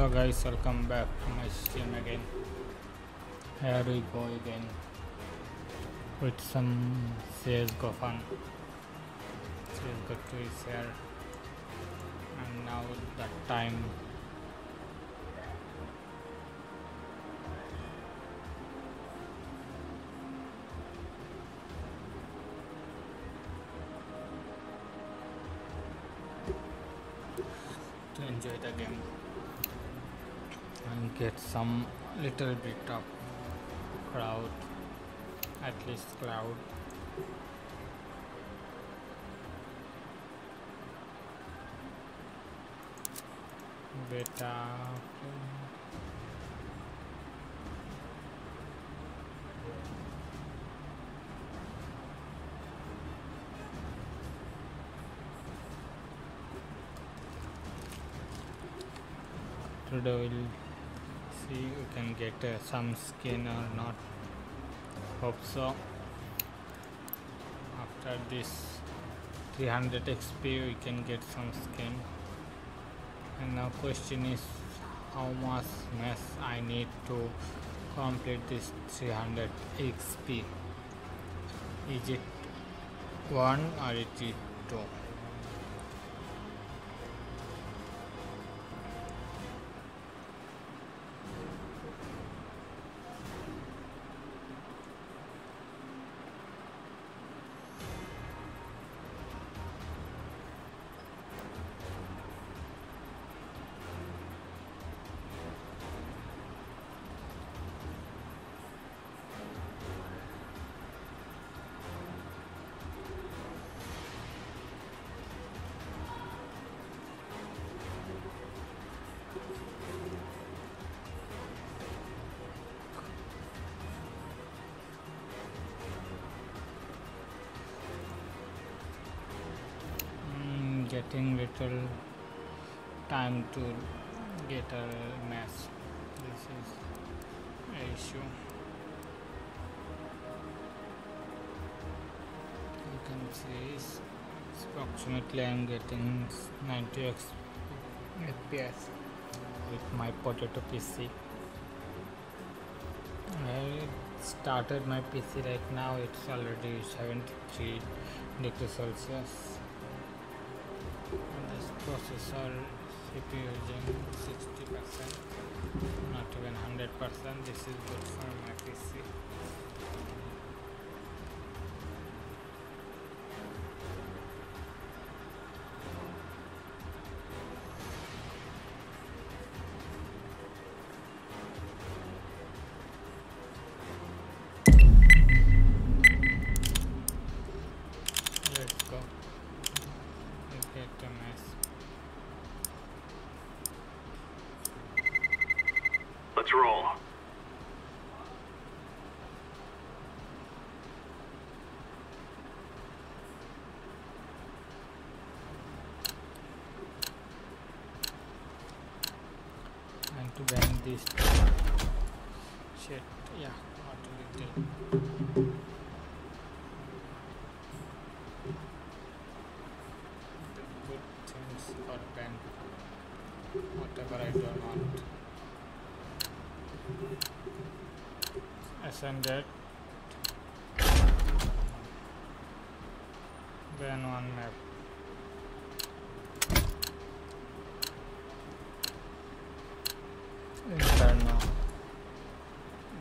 So guys, welcome back to my stream again. Here we go again with some CSGO fun. CSGO 2 is here and now the time to enjoy the game get some little bit of crowd at least cloud. Beta today we'll see we can get uh, some skin or not. Hope so. After this 300 XP we can get some skin. And now question is how much mess I need to complete this 300 XP is it 1 or it is 2 getting little time to get a mess this is a issue. You can see is approximately I'm getting 90 FPS with my potato PC I started my PC right now. It's already 73 degrees Celsius processor CPU using 60% not even 100% this is good for my PC ascended then one map Inferno.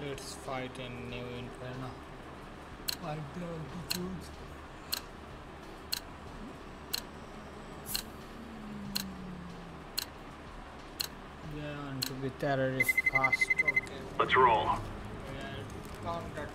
Let's fight in new Inferno. Fight the altitudes. Yeah, and to be terrorist fast. Okay. Let's roll. We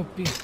OP.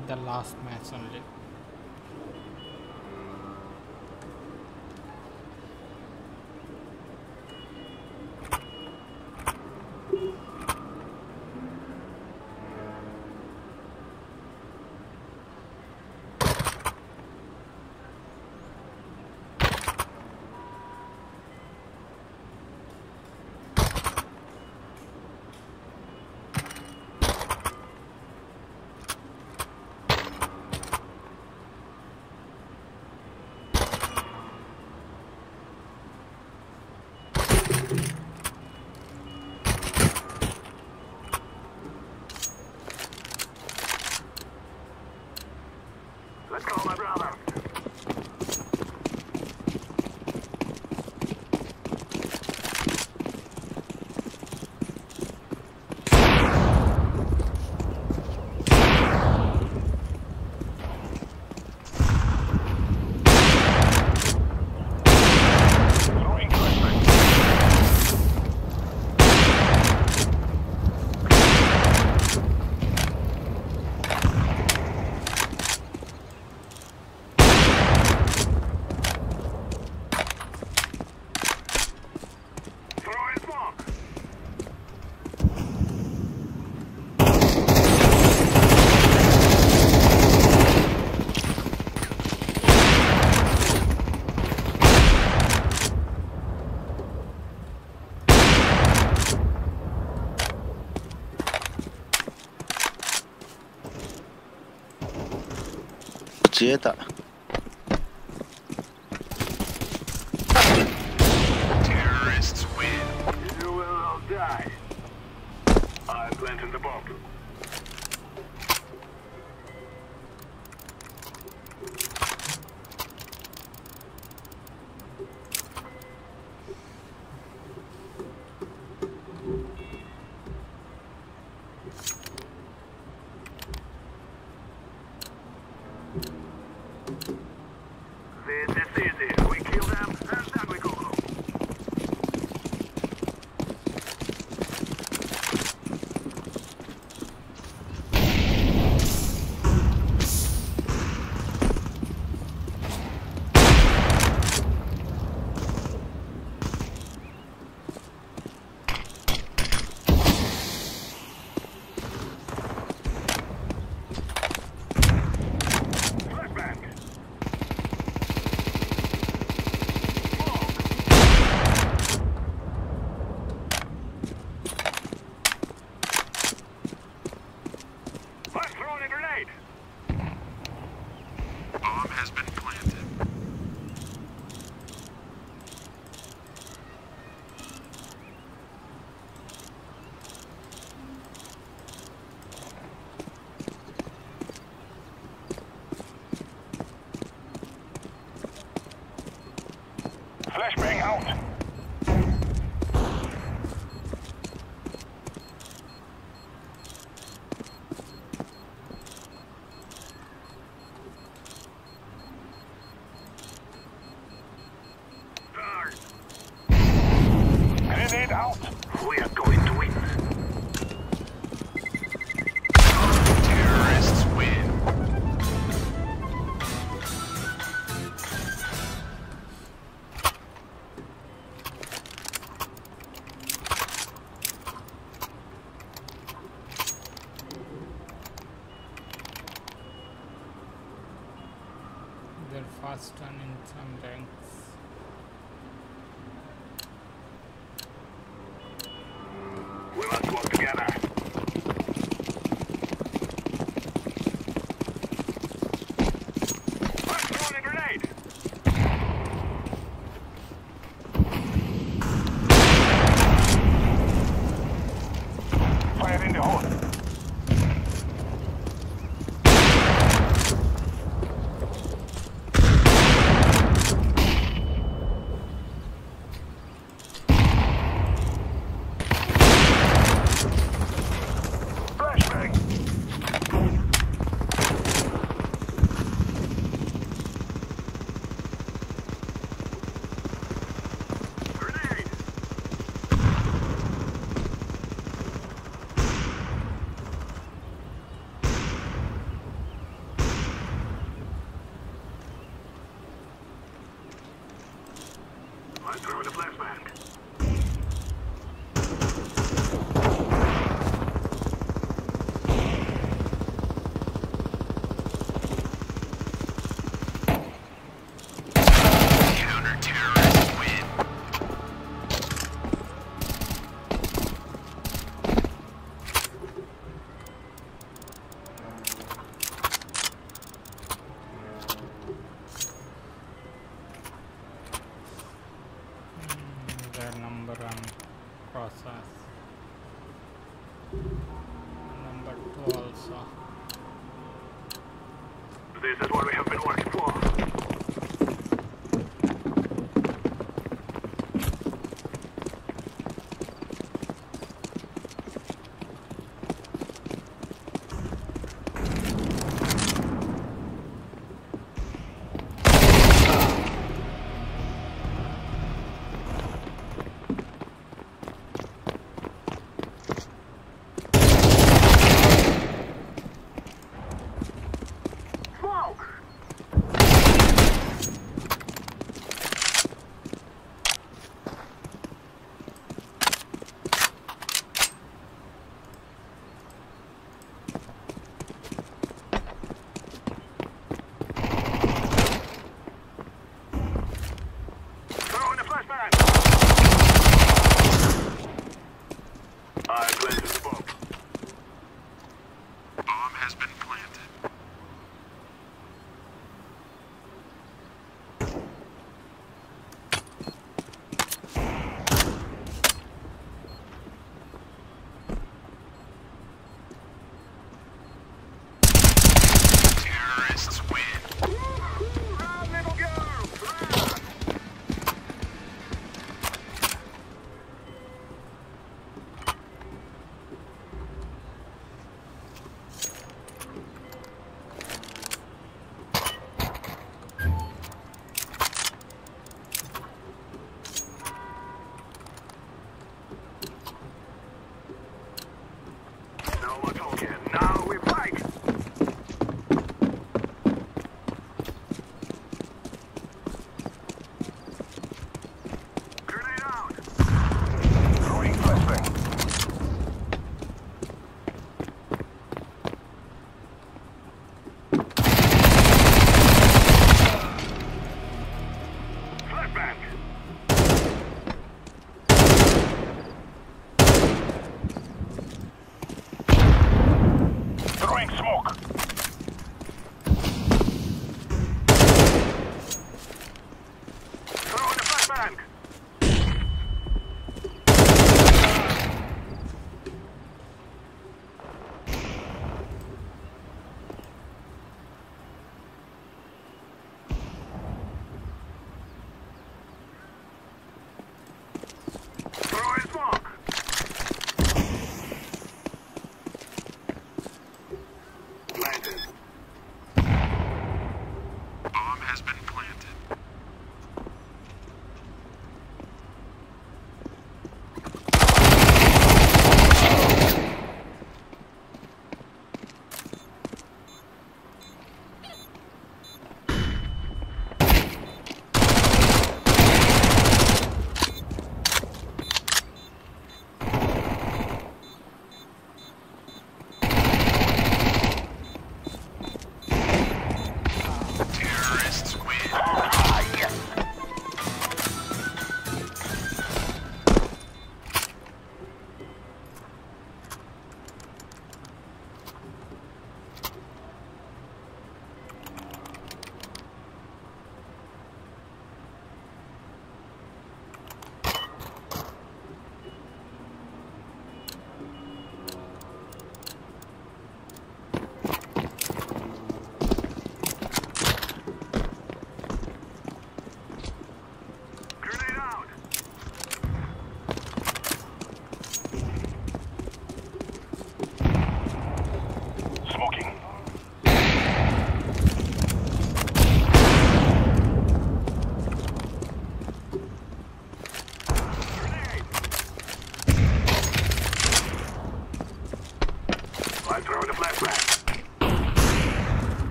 The last match only. где-то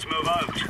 Let's move out.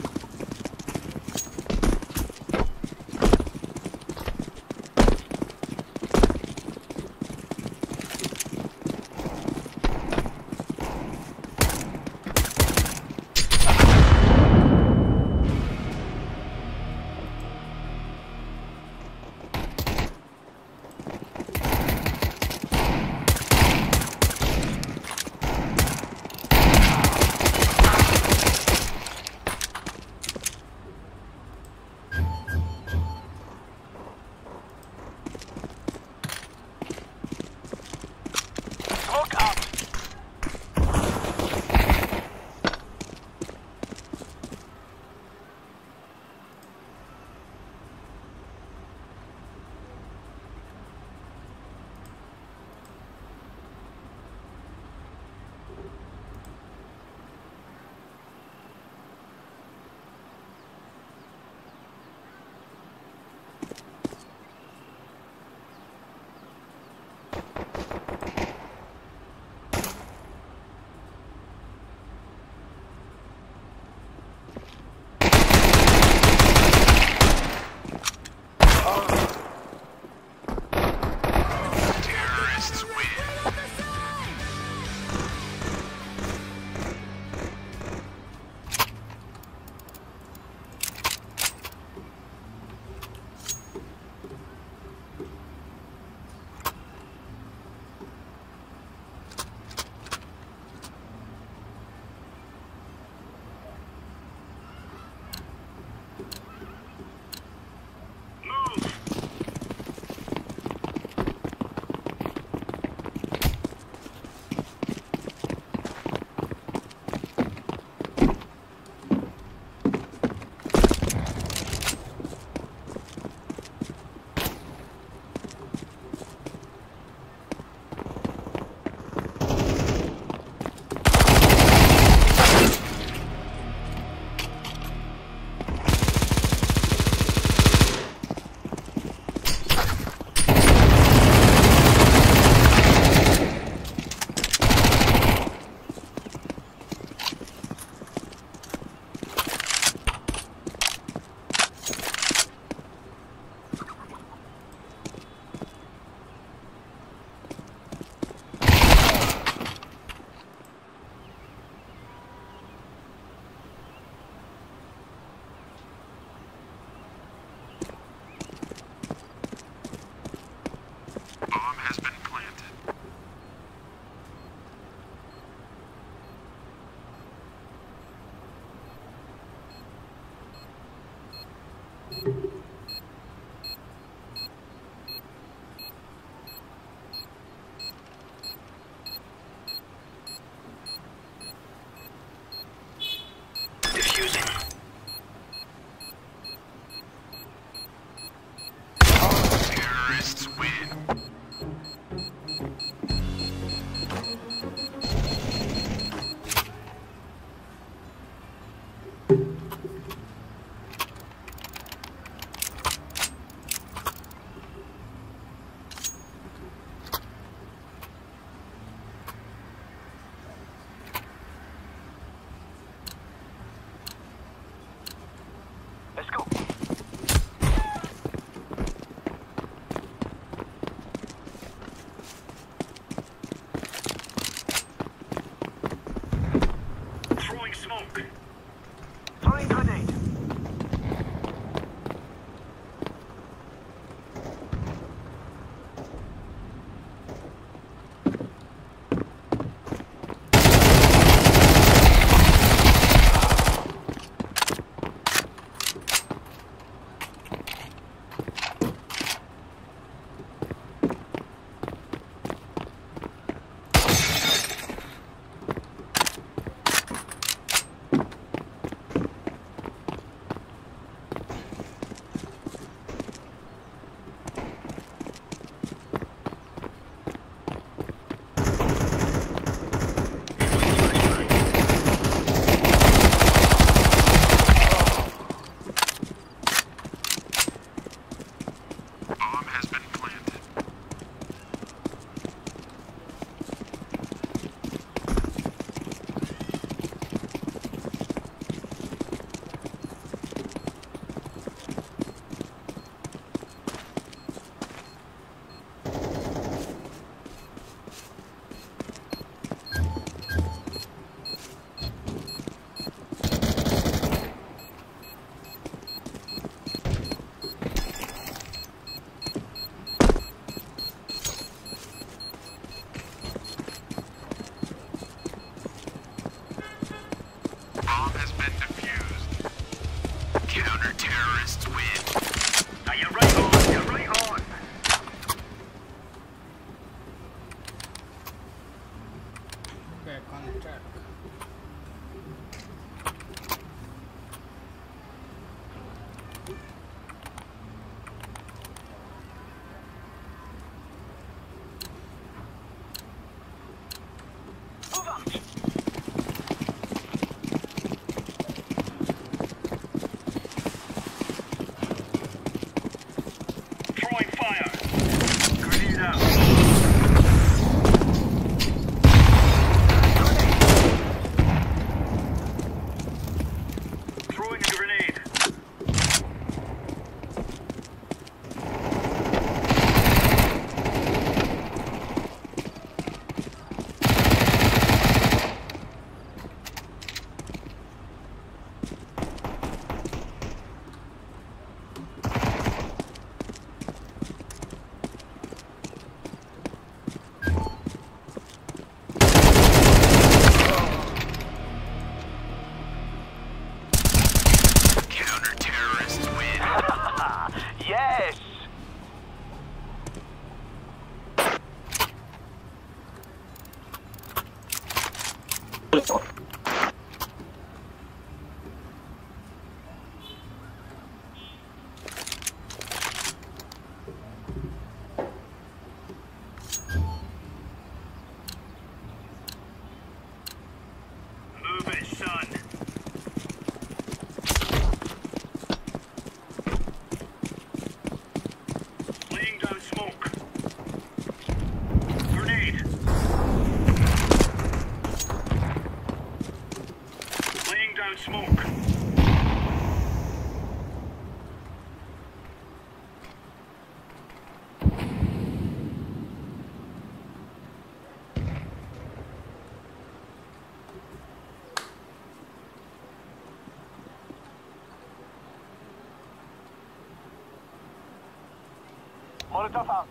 Molotov out.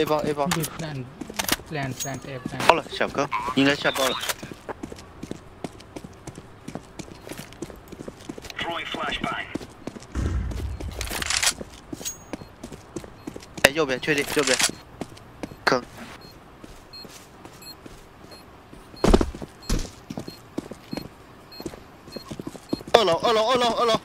A 包 A 包。好了，小哥，应该下包了。哎，右边，确定，右边。坑。二楼，二楼，二楼，二楼。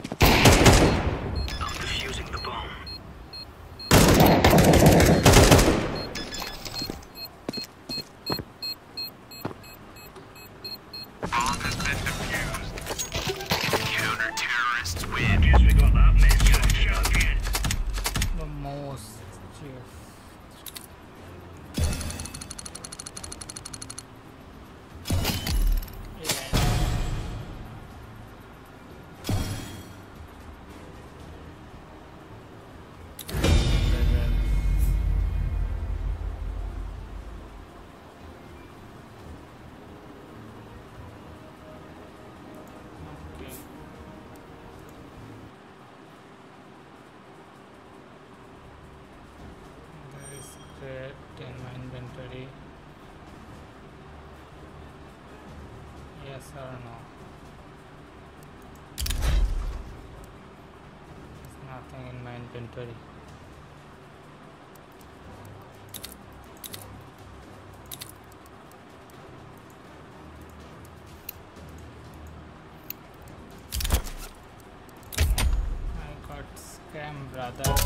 Scam brothers.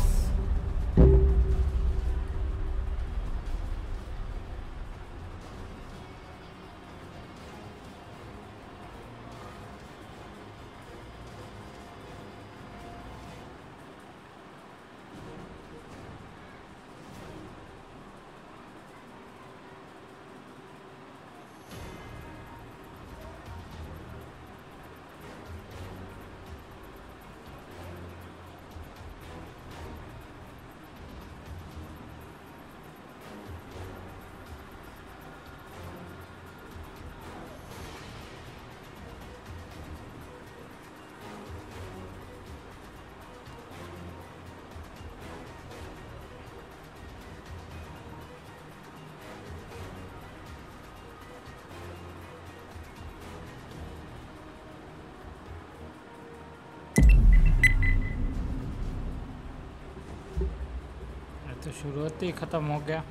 तो ही ख़त्म हो गया।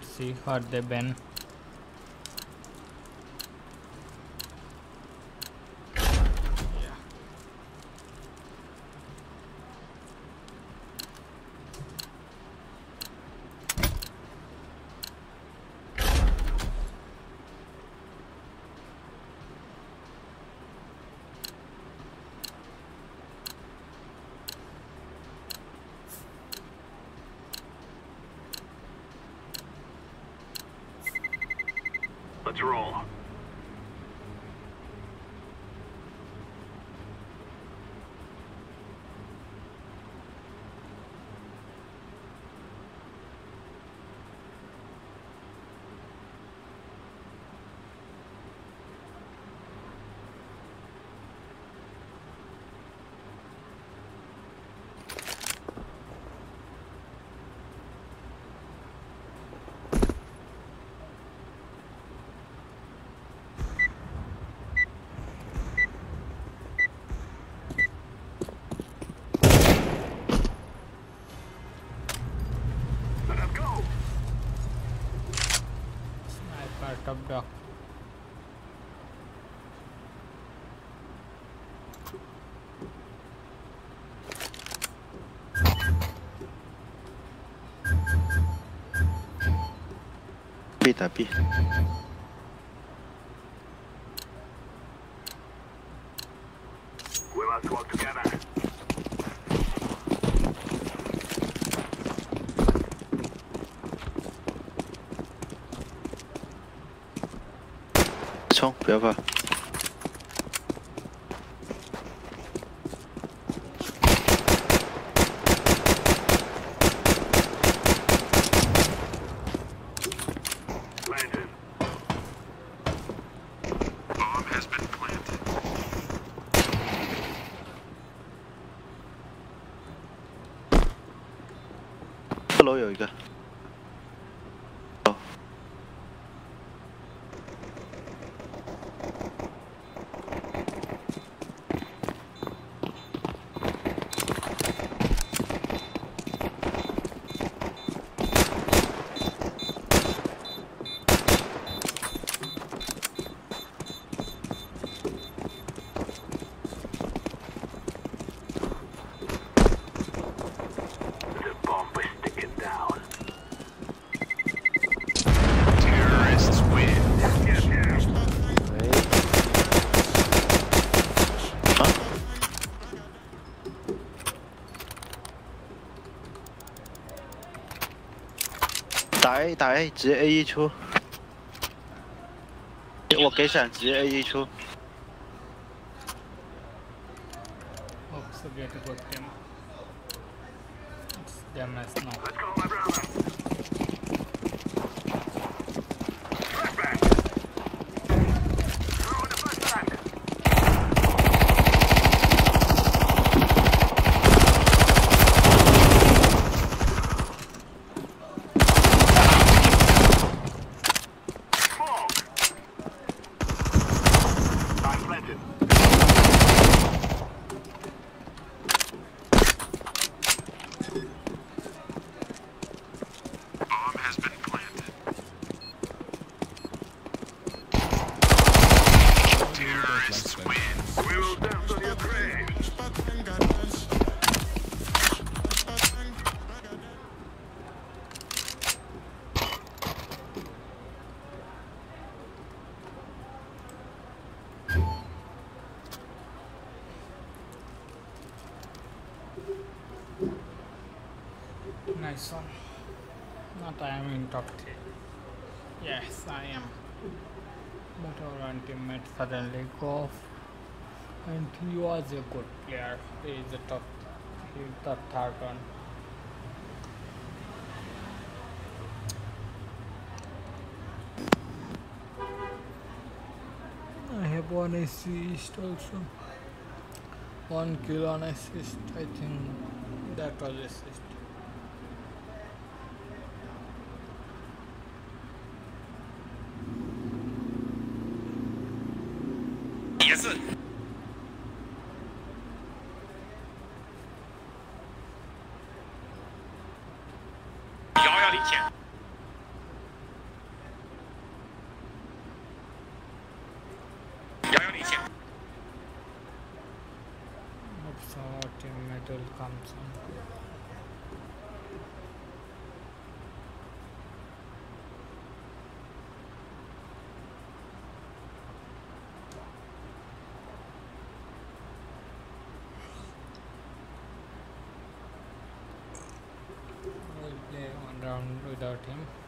Let's see what they ban Sniper top dog. B 打 B，We 二楼有一个。 A 打 A，直接 A 一出。我给闪，直接 A 一出。Nice one. Not I am in top 3. Yes, I am. But our teammate suddenly go off. And he was a good player. He is the top. He is the third one. I have one assist also. One kill on assist. I think that was assist. Play one round without him.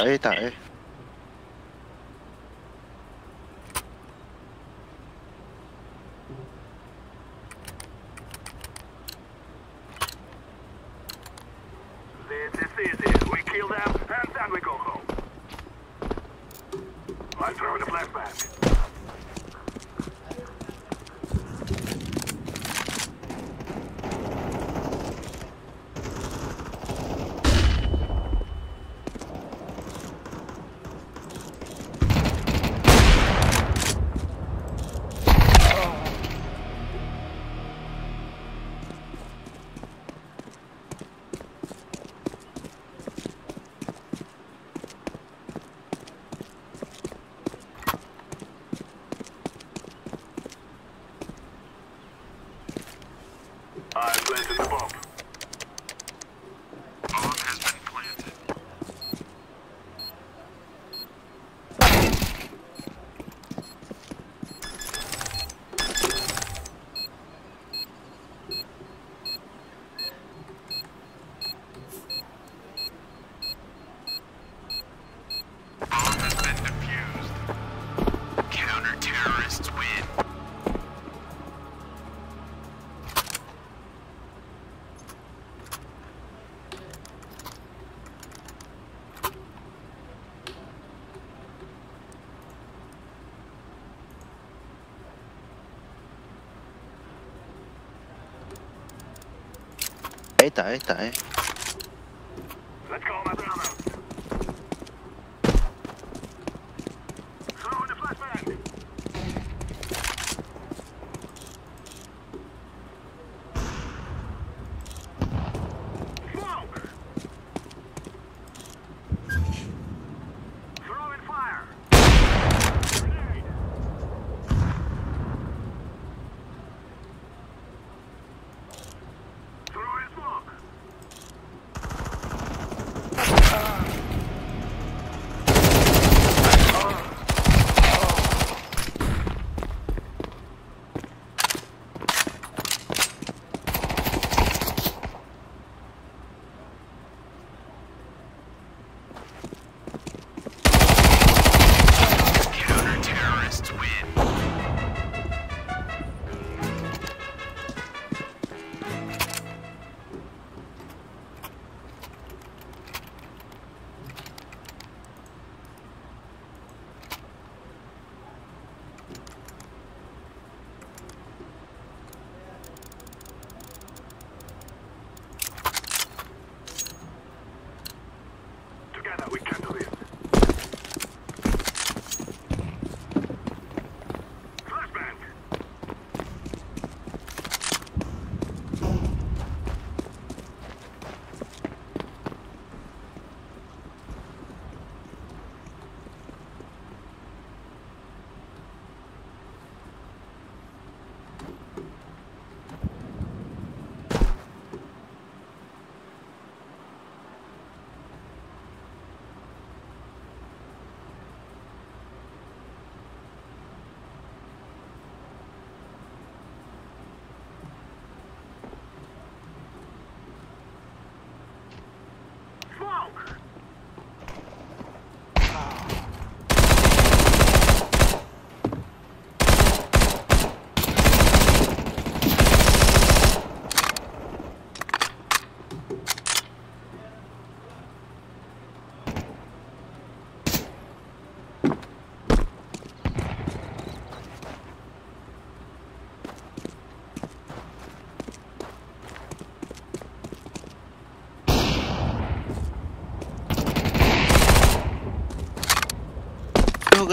打 a 打 a 哎，打哎打哎。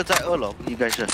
在二楼应该是。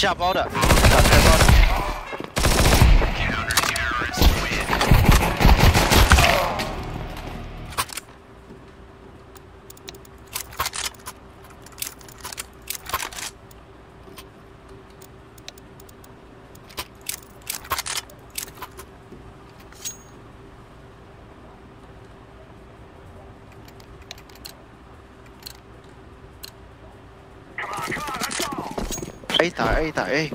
下包的。打 ấy tải ấy tải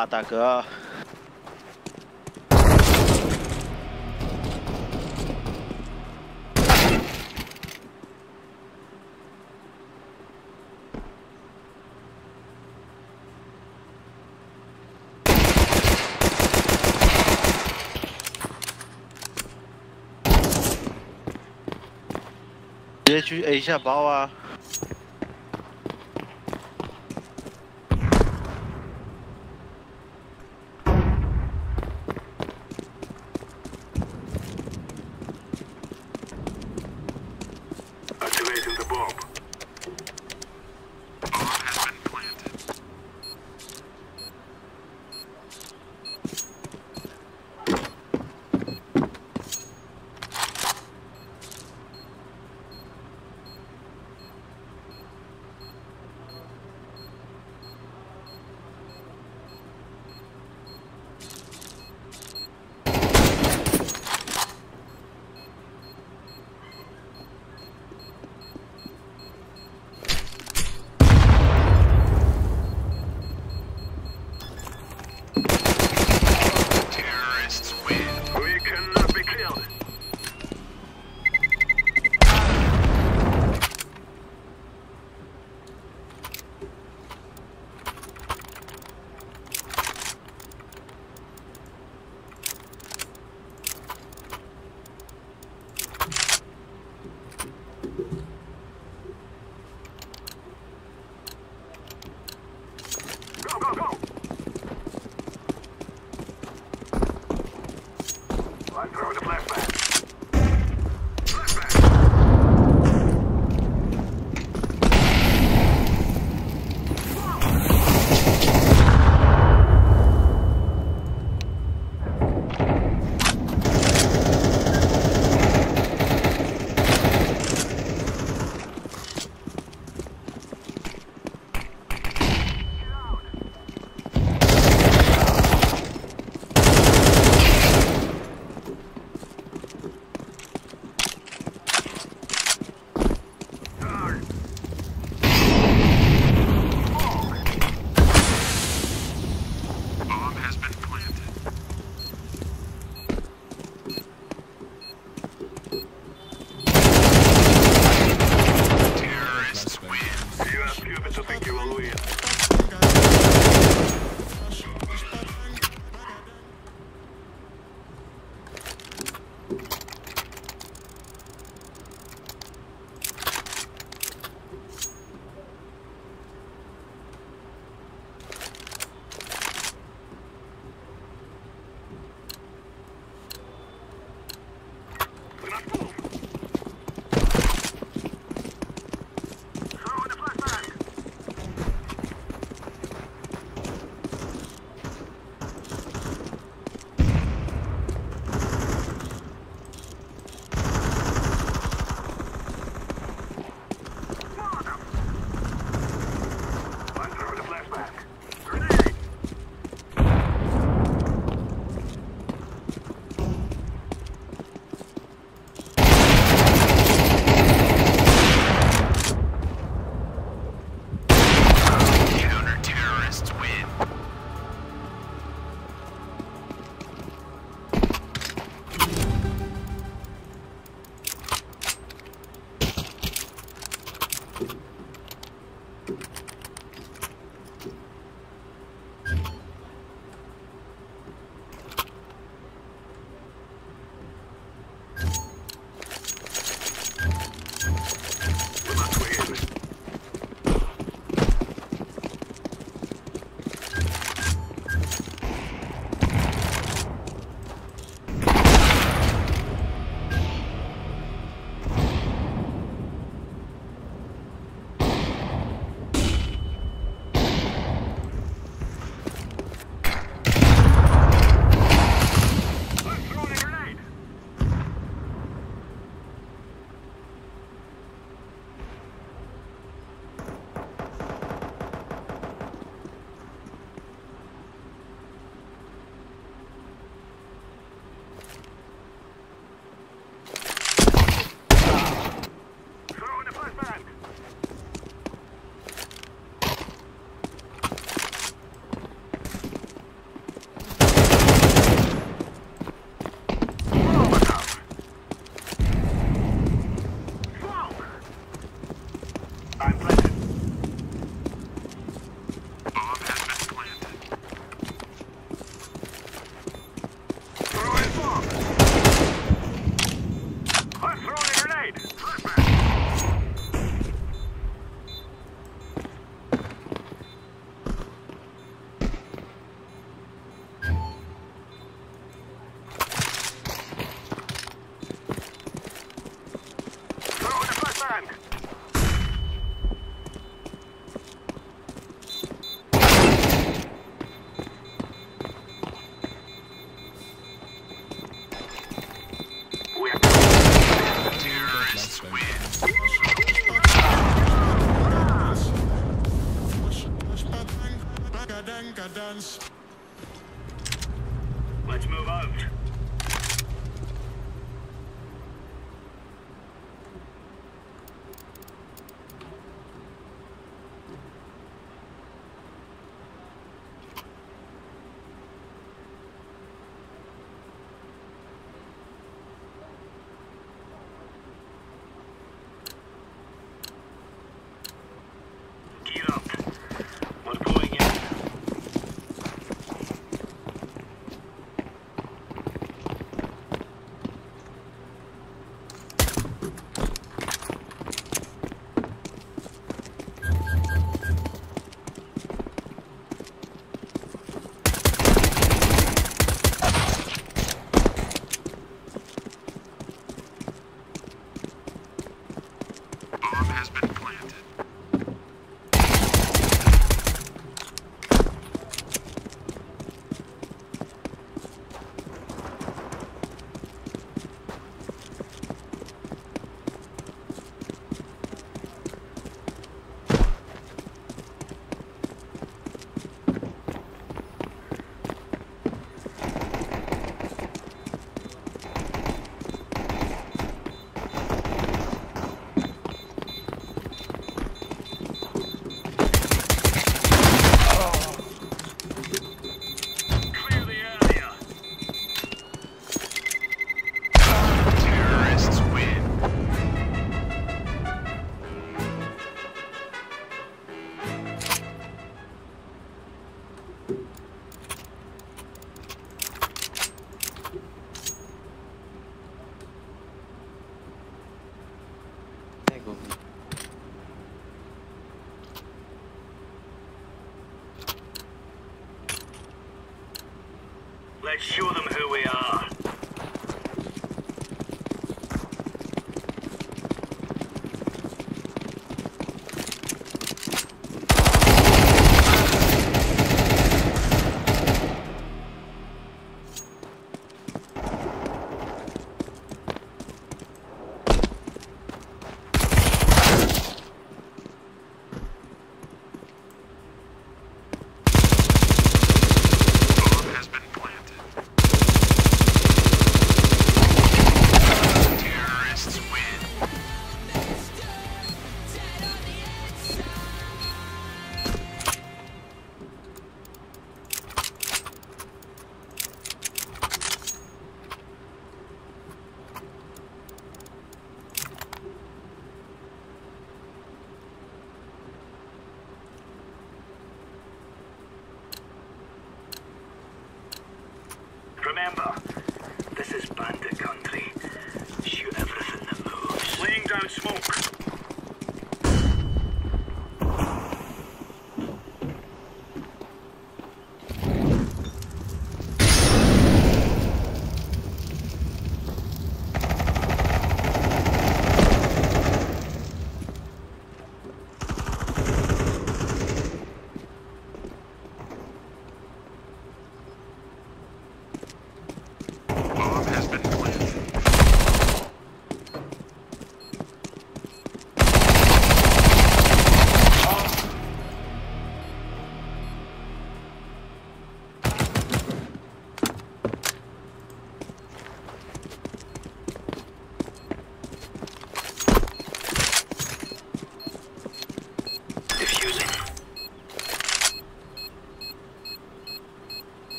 啊大哥。直接去 a 一下包啊。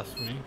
abraço, hein?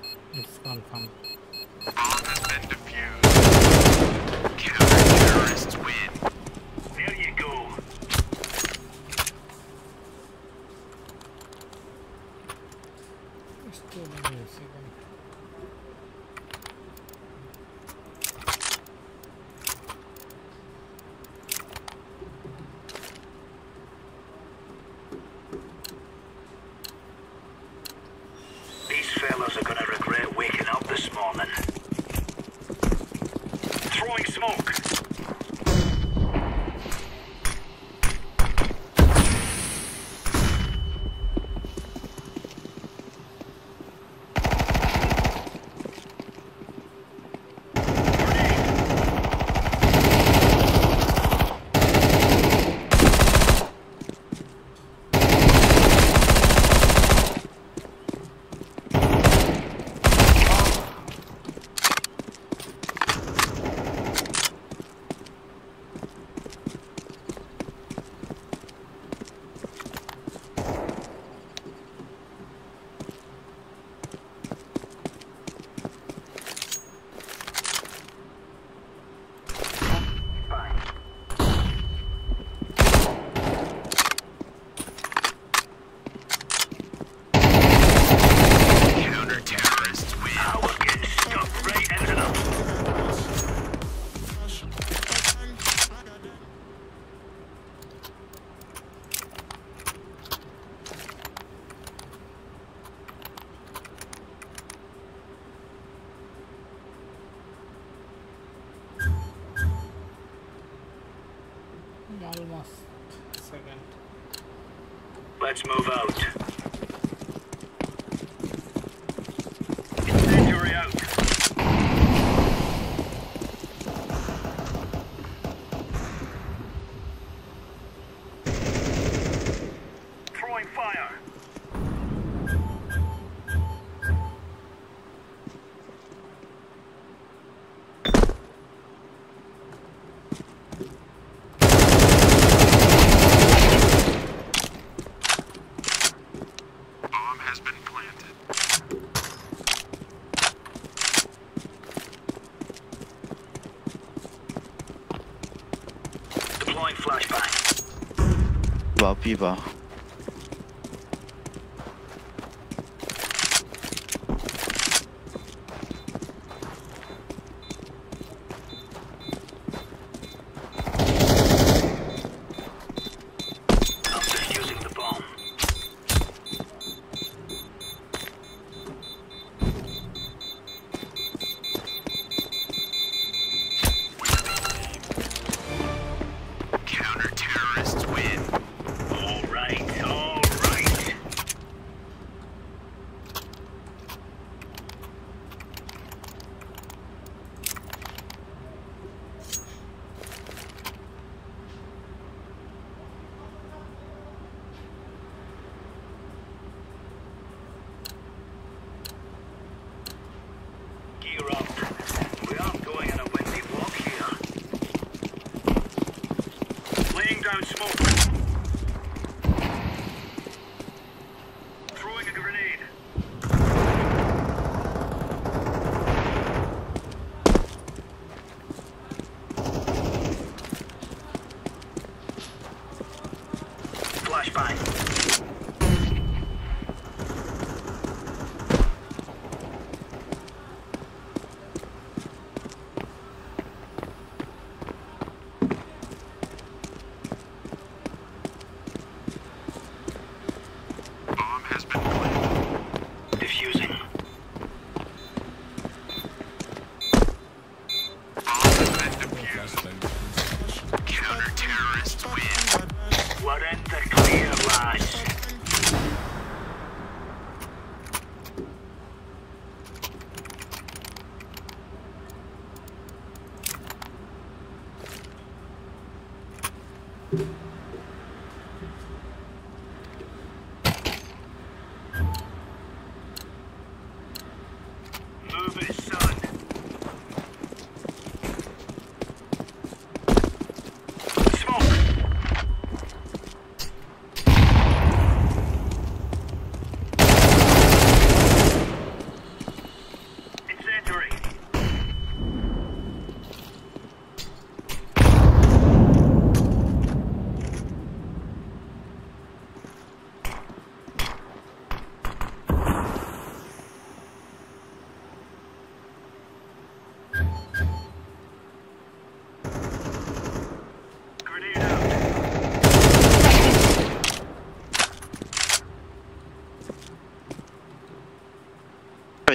Out.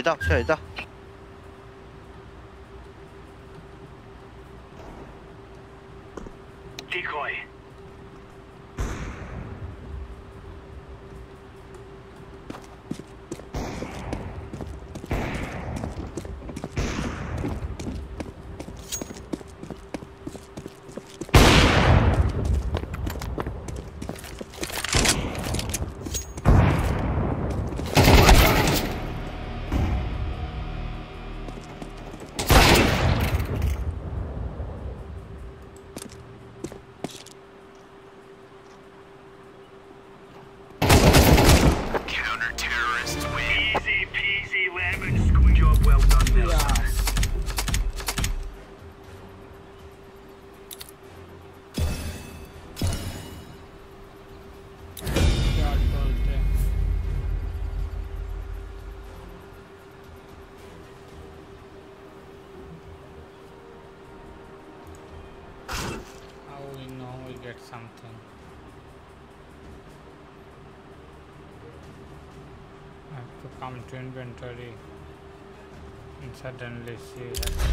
道下水道 come to inventory. And suddenly see that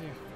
see.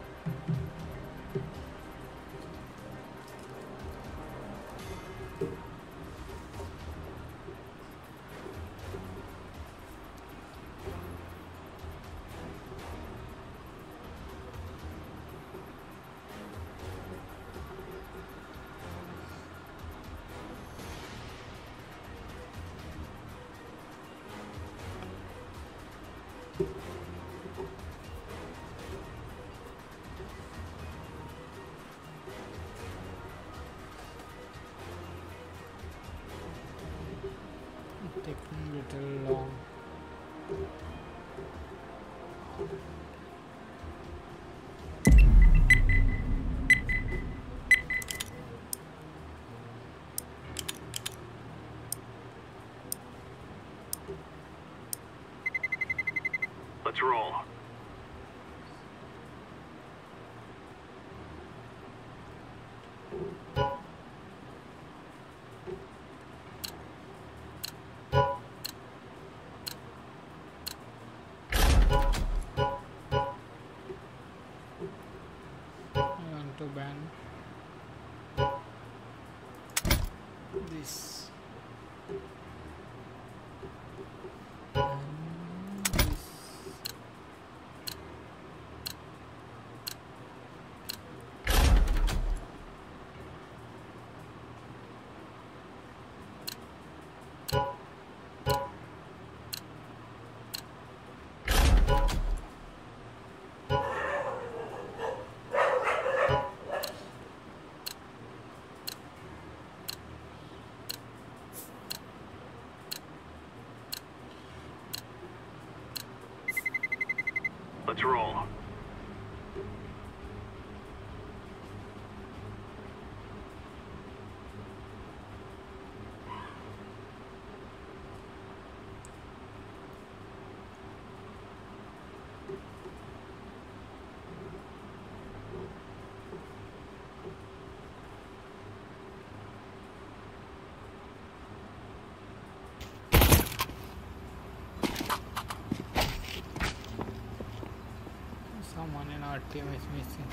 taking a little long. Let's roll. Let's. Our team is missing.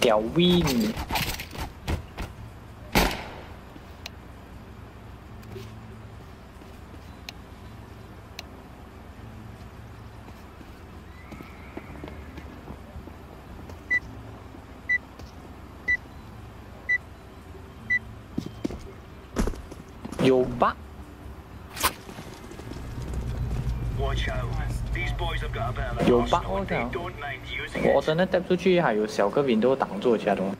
Tiểu Win Yo bug 有八号跳我真的带出去还有小个兵都挡住其他东西。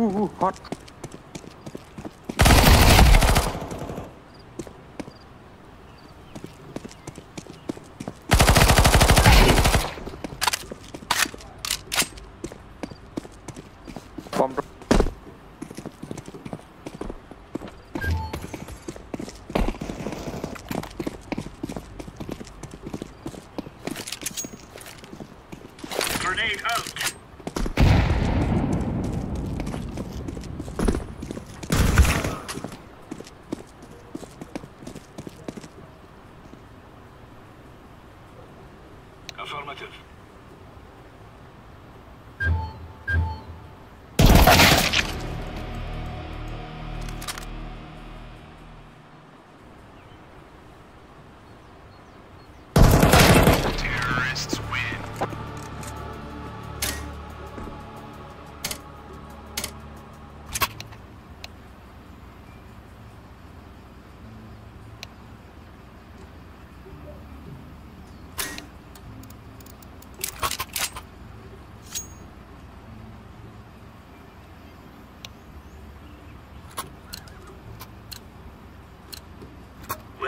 ooh, hot.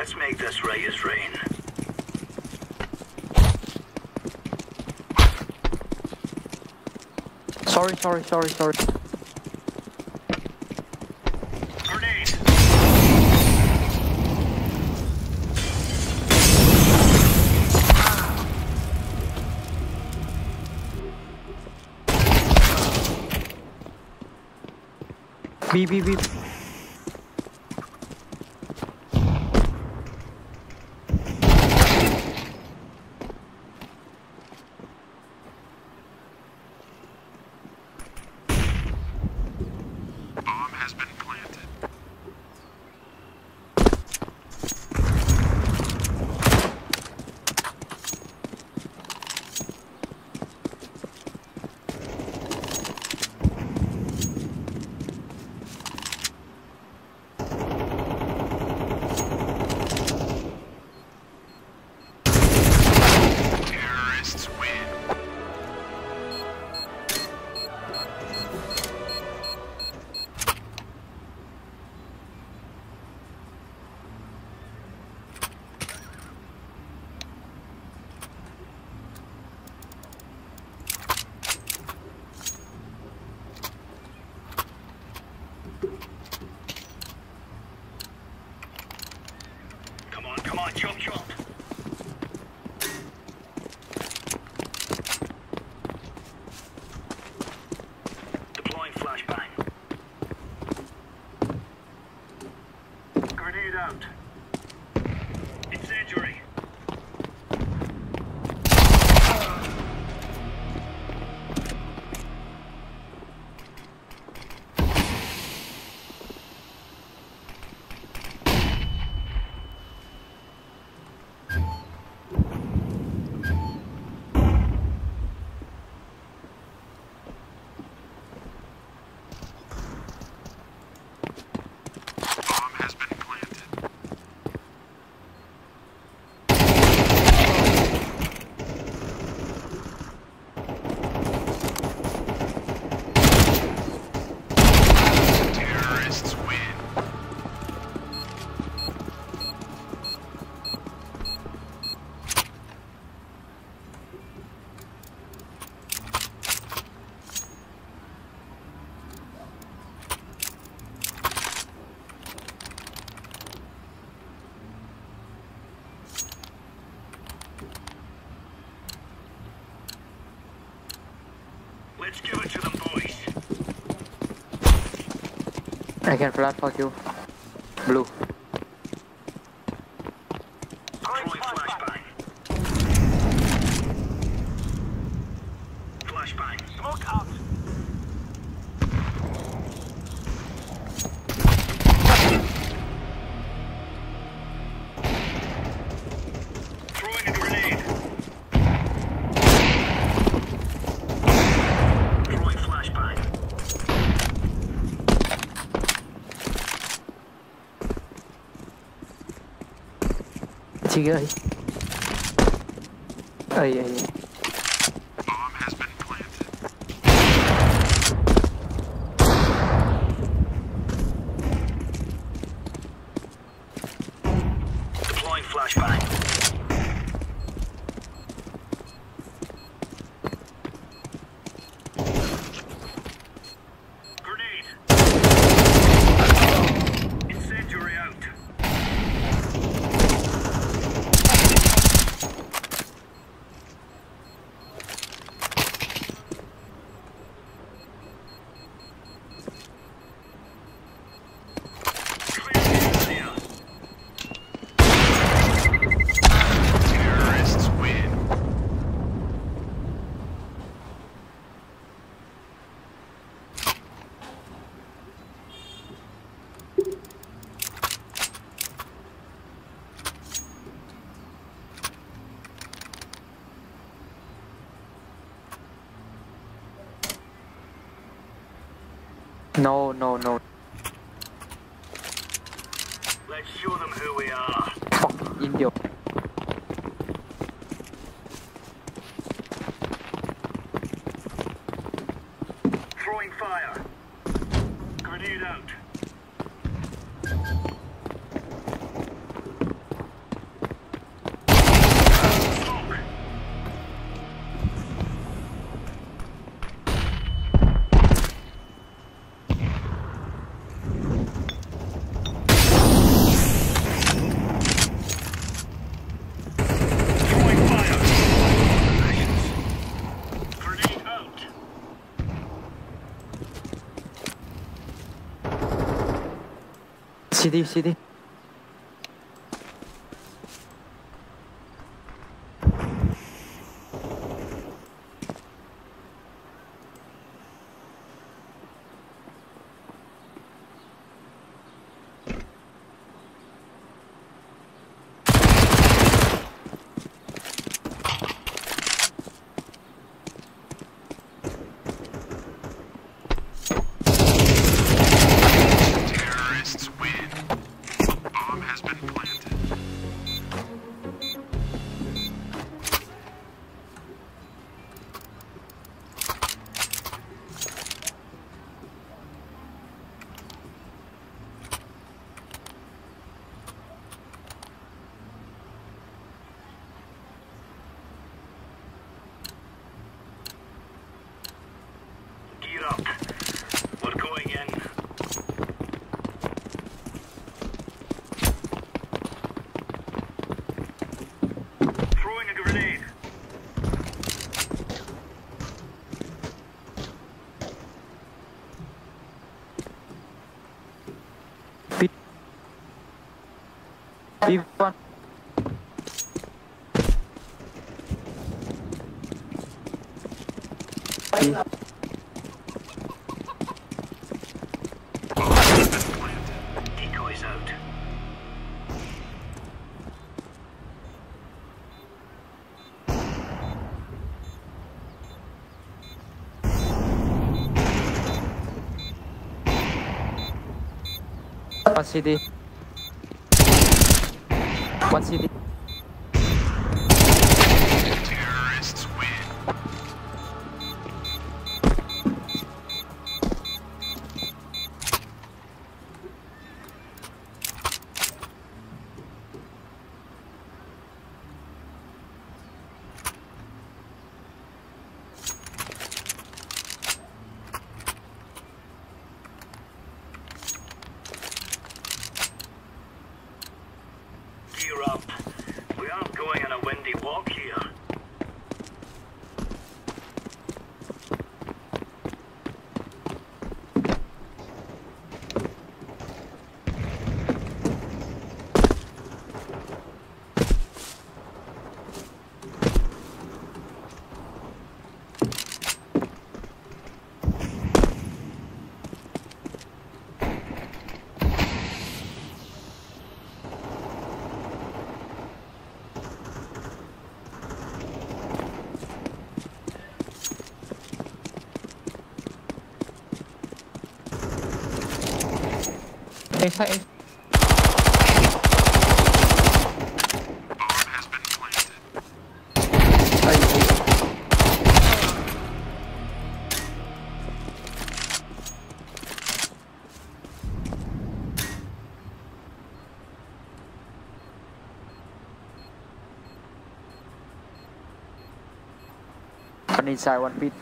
Let's make this right as rain. Sorry, sorry, sorry, sorry. Grenade. B B B。I can flat fuck you. गया आई आई No, no, no. CD, CD. vivo. Passei dele. once you They say. One inside, one pit.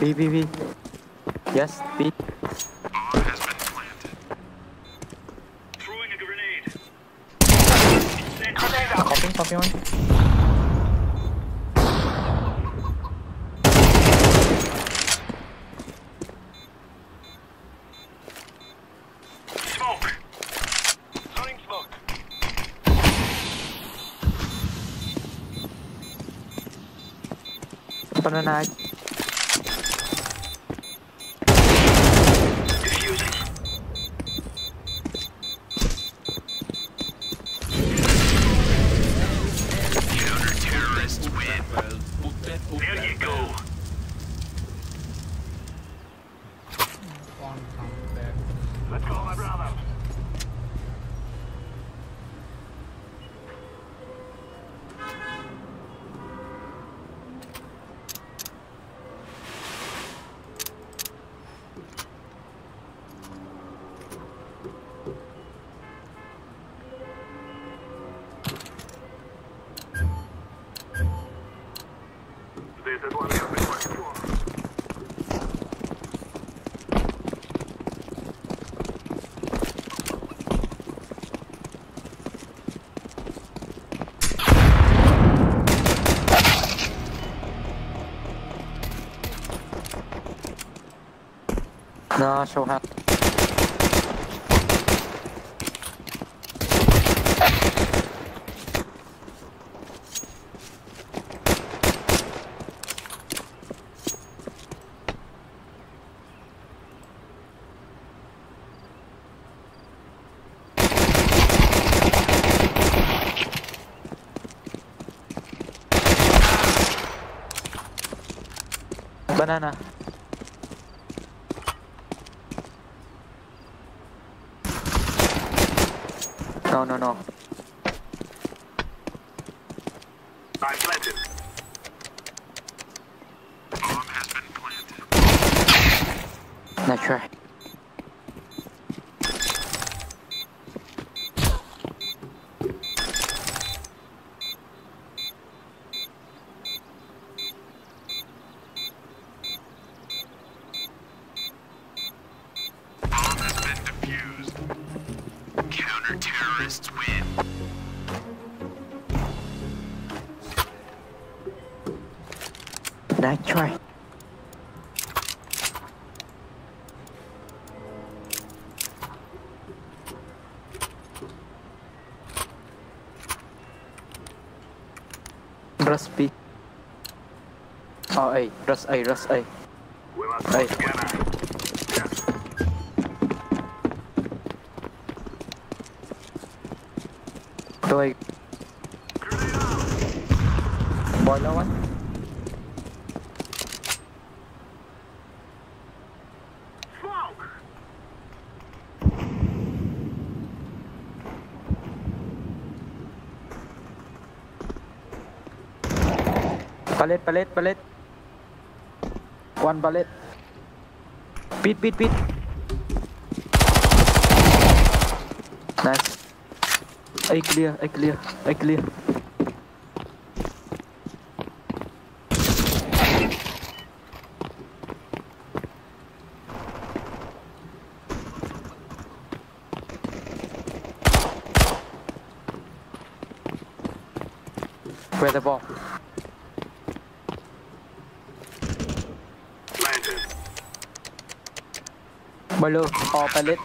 B. B, B. Yes, B. Bomb has been planted. Throwing a grenade. Copying, copying one. Smoke. Throwing smoke. Banana. No, show hand. Banana. No, no, Rush B. Oh, A. Rush A, rush A. Together. Go A. Boiler one. Smoke! Pallet, pallet, pallet. One pallet. Beat, beat, beat. Nice. I clear, I clear, I clear. Where the ball? บอลลูออกไปเล็ด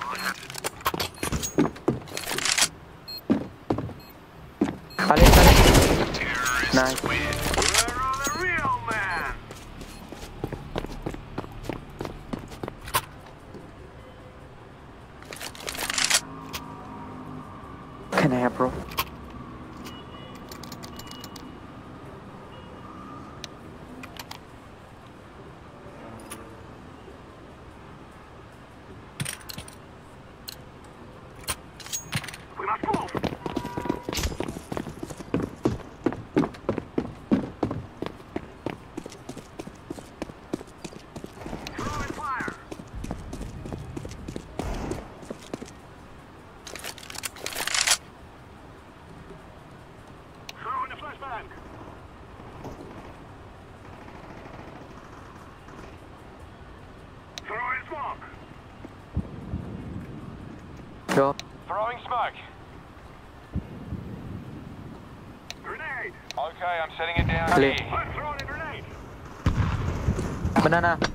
না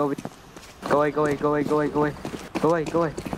go away. Go away, go away, go away, go away, go away. Go away.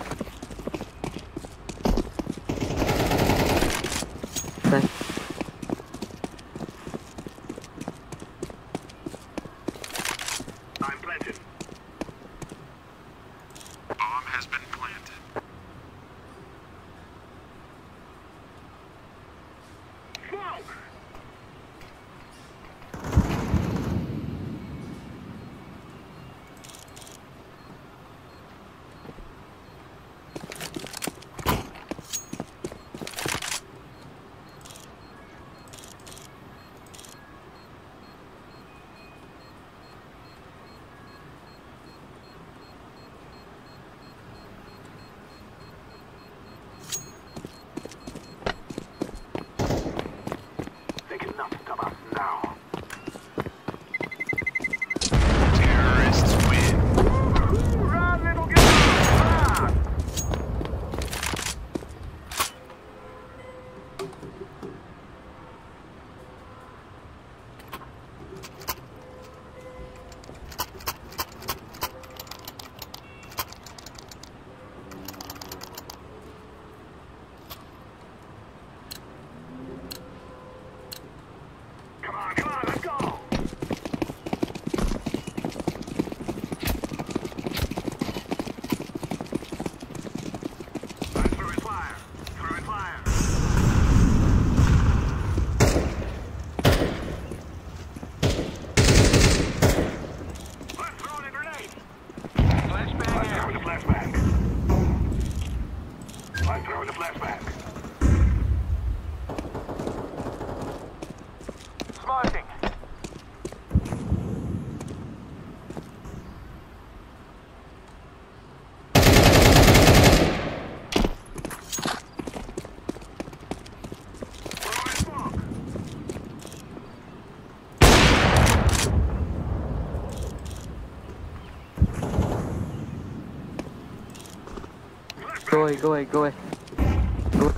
Away, go away, go away. Go.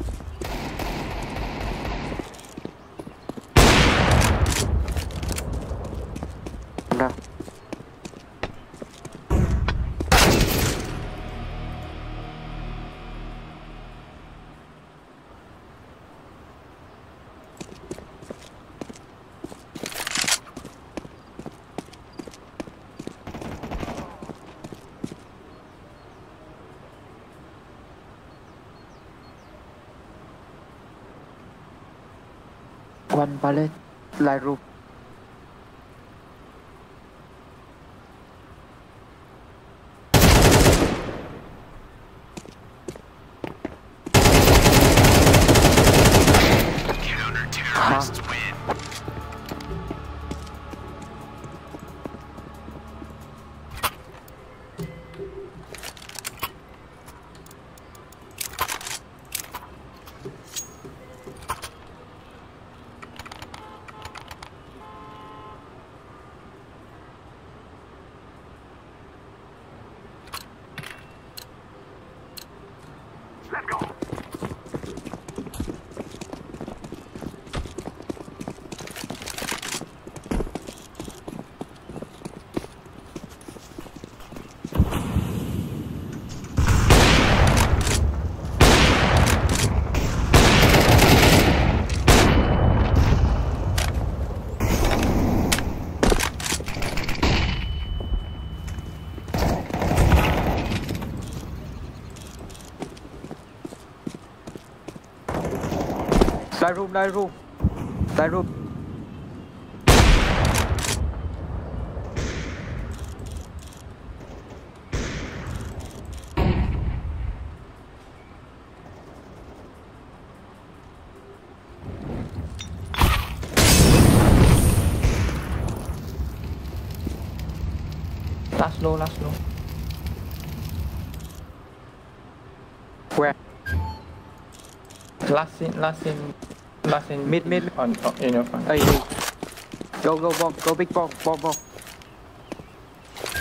Ra. One pallet, Light room, light room. Light room. Last low, last low. Where? Last in, last in, last in. Mid, mid. On, on in your front. Hey, hey. Go, go, bomb. Go big bomb. Bomb, bomb.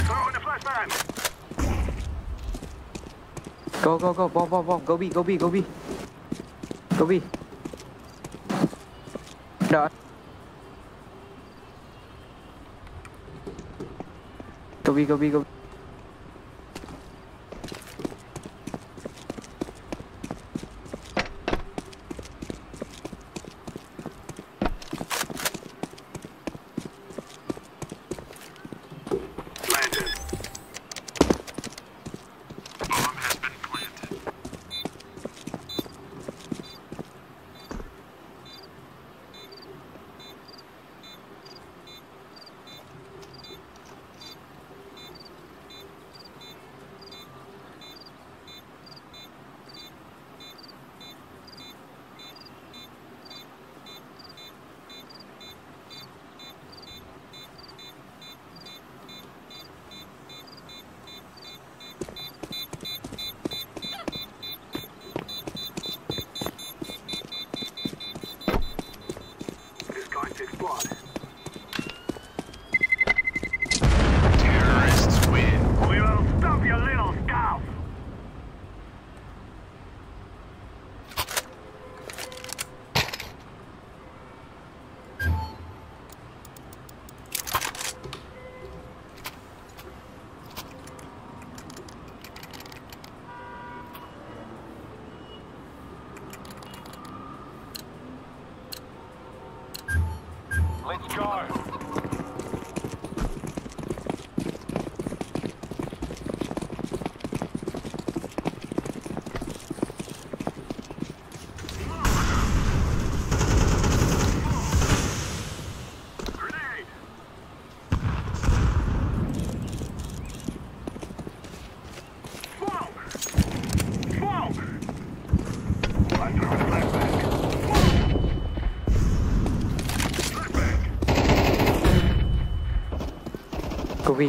Throw in the flashbang. Go, go, go. Bomb, bomb, bomb. Go B, go B, go B. Go B. No. Go B, go B, go B.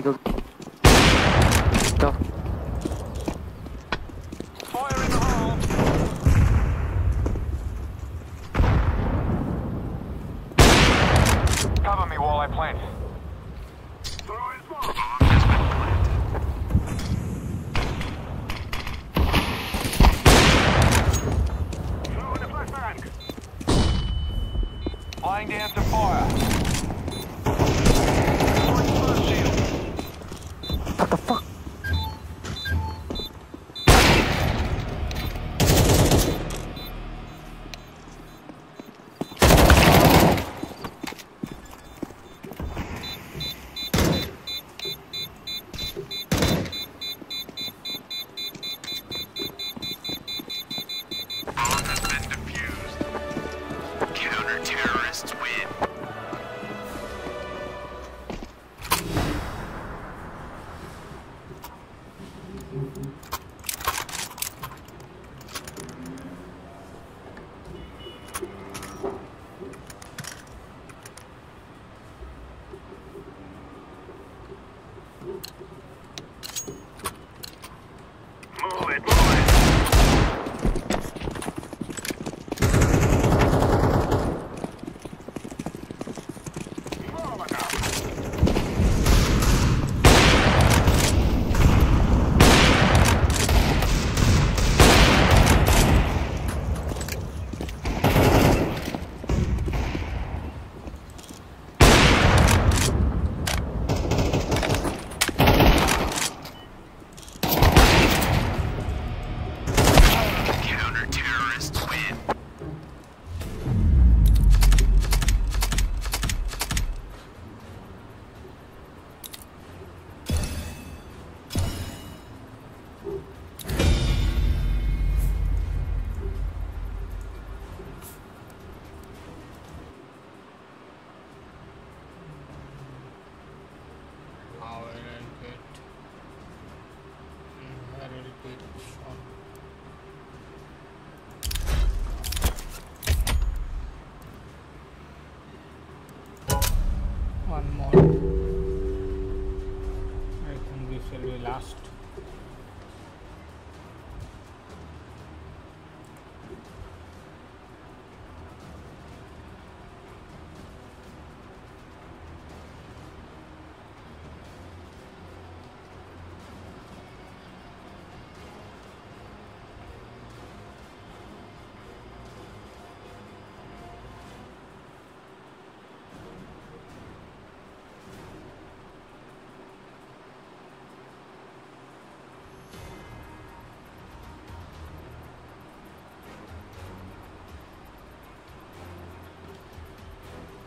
Flashbang!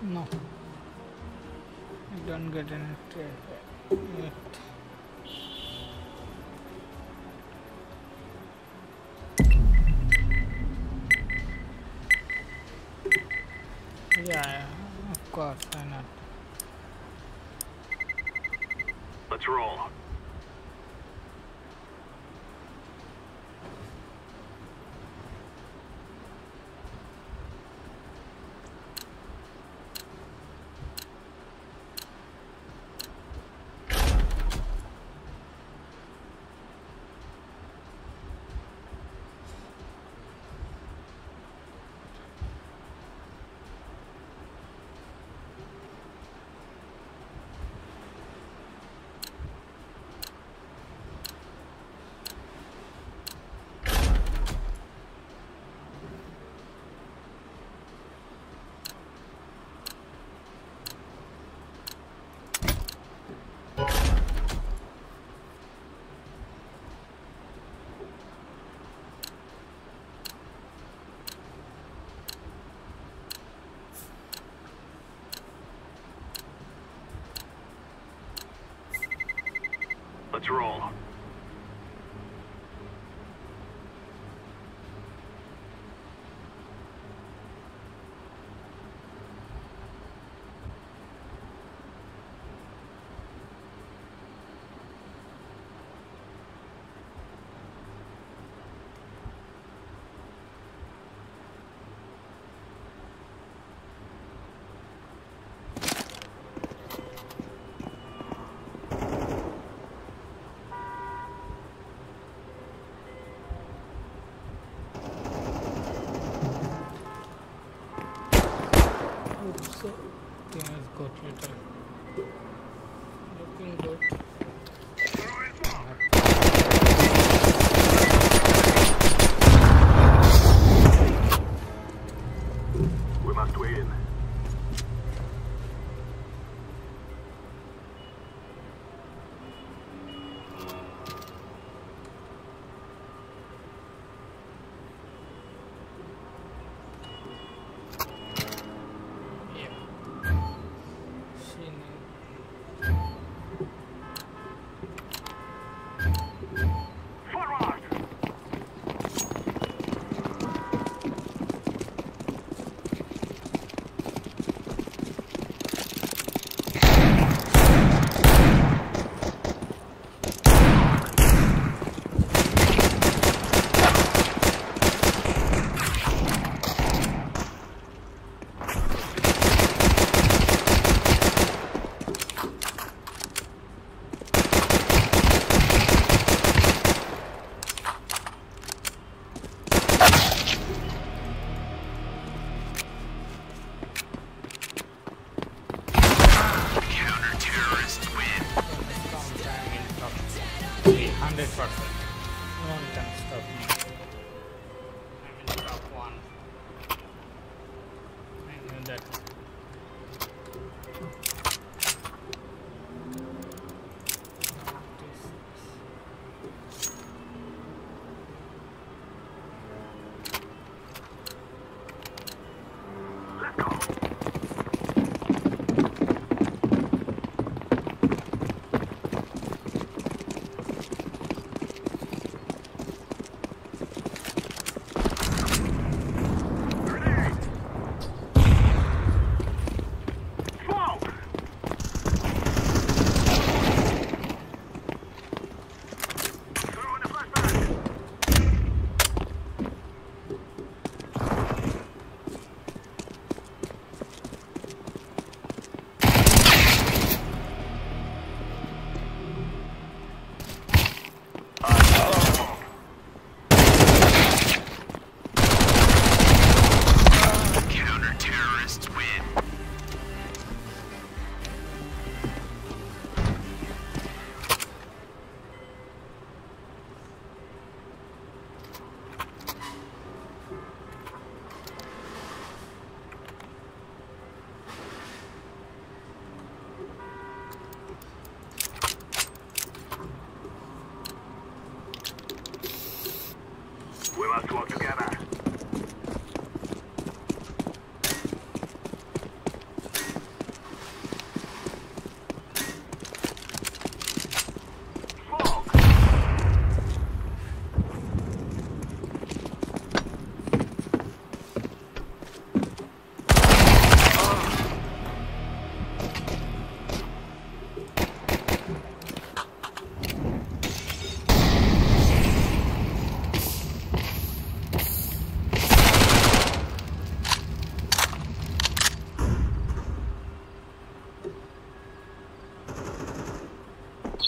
No, I don't get any trade yet. Yeah, of course, why not? Let's roll. roll.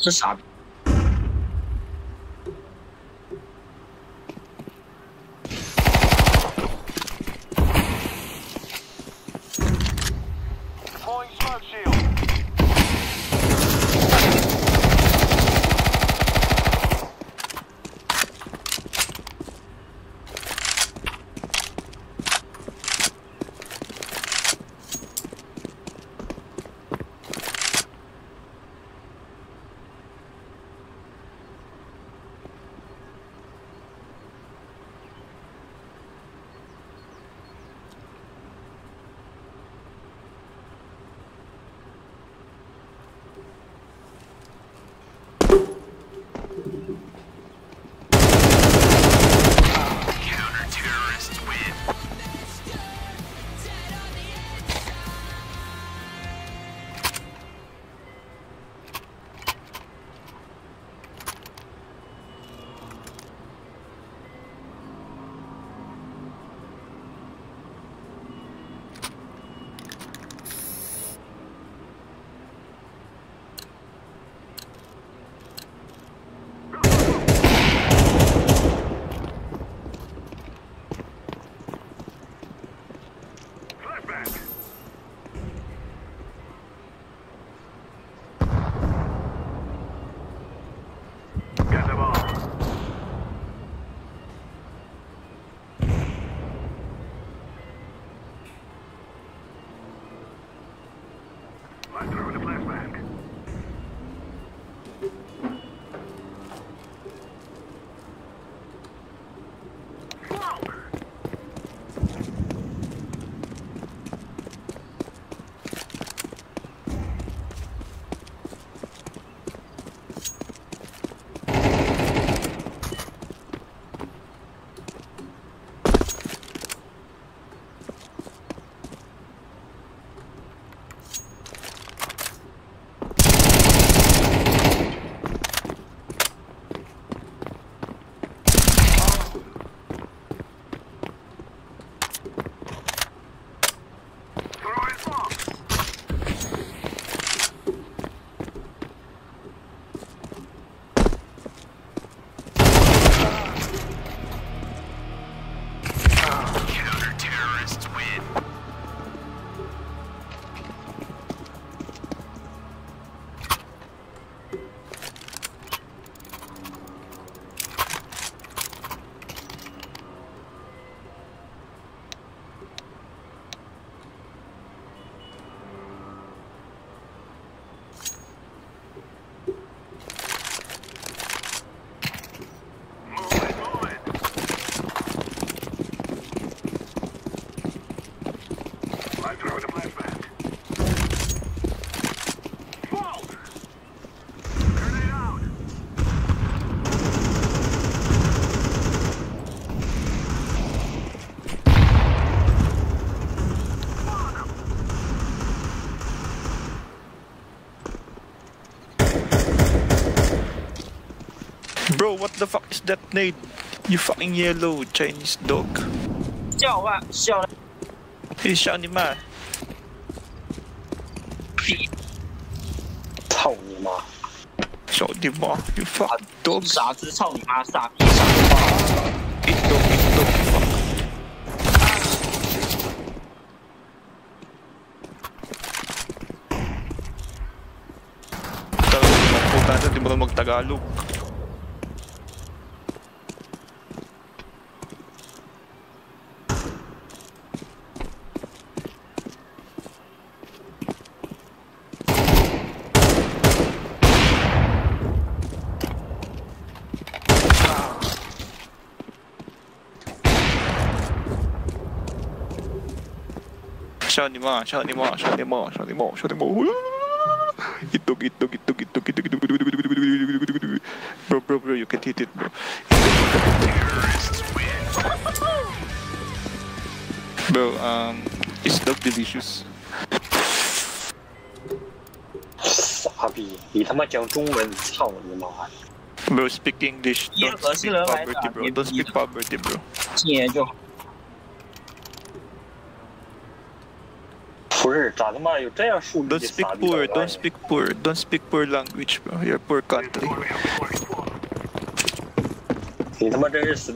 这傻逼。Bro, what the fuck is that nade? You fucking yellow Chinese dog. 叫吧，笑 Hey, 笑你妈！屁！操你妈！笑你妈！You fucking dog！傻子，操你妈！傻逼，傻逼！ Eat dog, eat dog, fuck. Talagang puta na, di mo na mag-Tagalog. Siya ni Ma, siya ni Ma, siya ni Ma, siya ni Ma, siya ni Ma. Itog, itog, itog, itog, itog, itog, itog, itog, itog, itog, itog, itog. Bro, bro, bro, you can hit it, bro. Terrorists win. Bro, um, is dog delicious? 傻逼！你他妈讲中文，操你妈！ Bro, speak English. 耶 Don't 和是 speak 人来的 poverty, bro. 你 Don't 你 speak poverty, bro. 禁言就好。 服 不是咋他妈有这样树立 Don't 的 speak 傻逼 poor, 导弹 don't speak poor, don't speak poor language, bro. You're a poor country. 你他妈真是死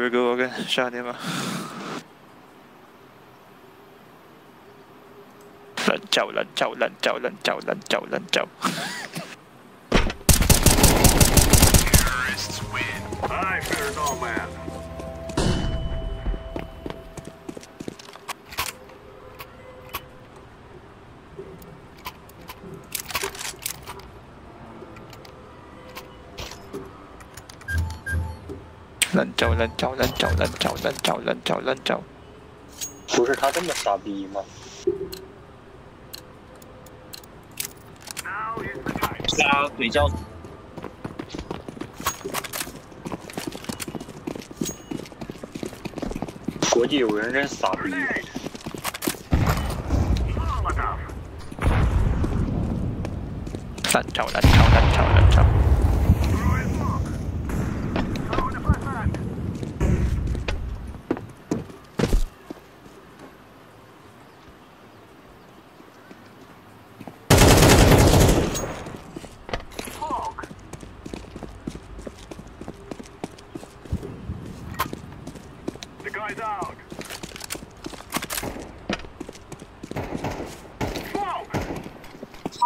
we go again, Shadima. Lan chao, lan chao, lan chao, lan chao, lan chao, lan. 走人走人走人走人走人走人走不是他这么傻逼吗？他比较。国际友人真傻逼。放了这儿三招三招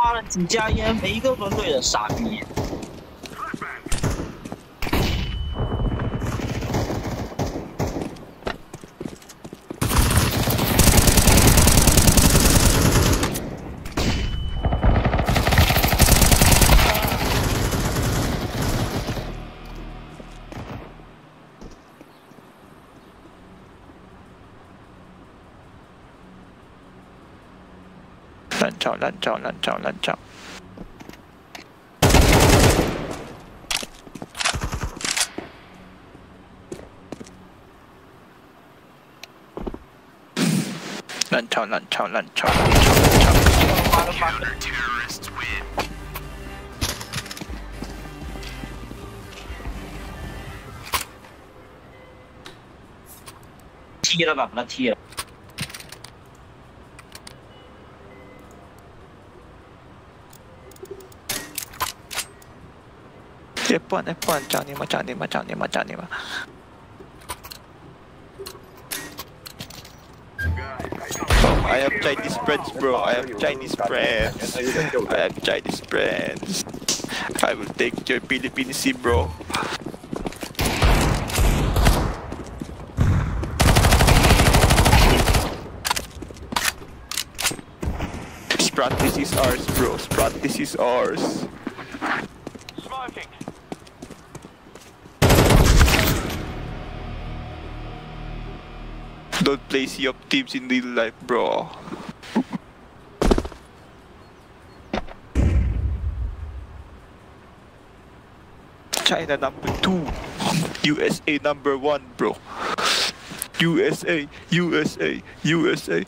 发了几家烟，每一个分队的傻逼。lunch out, lunch out, lunch out. Lunch out, lunch out, lunch out, lunch out, lunch out. Counter-terrorists win. Tira, va, tira. I have Chinese friends, bro. I have Chinese friends. I have Chinese friends. I will take your Philippine sea, bro. Sprat, this is ours, bro. Sprat, this is ours. Play of Thieves in real life, bro. China number two, USA number one, bro. USA, USA, USA.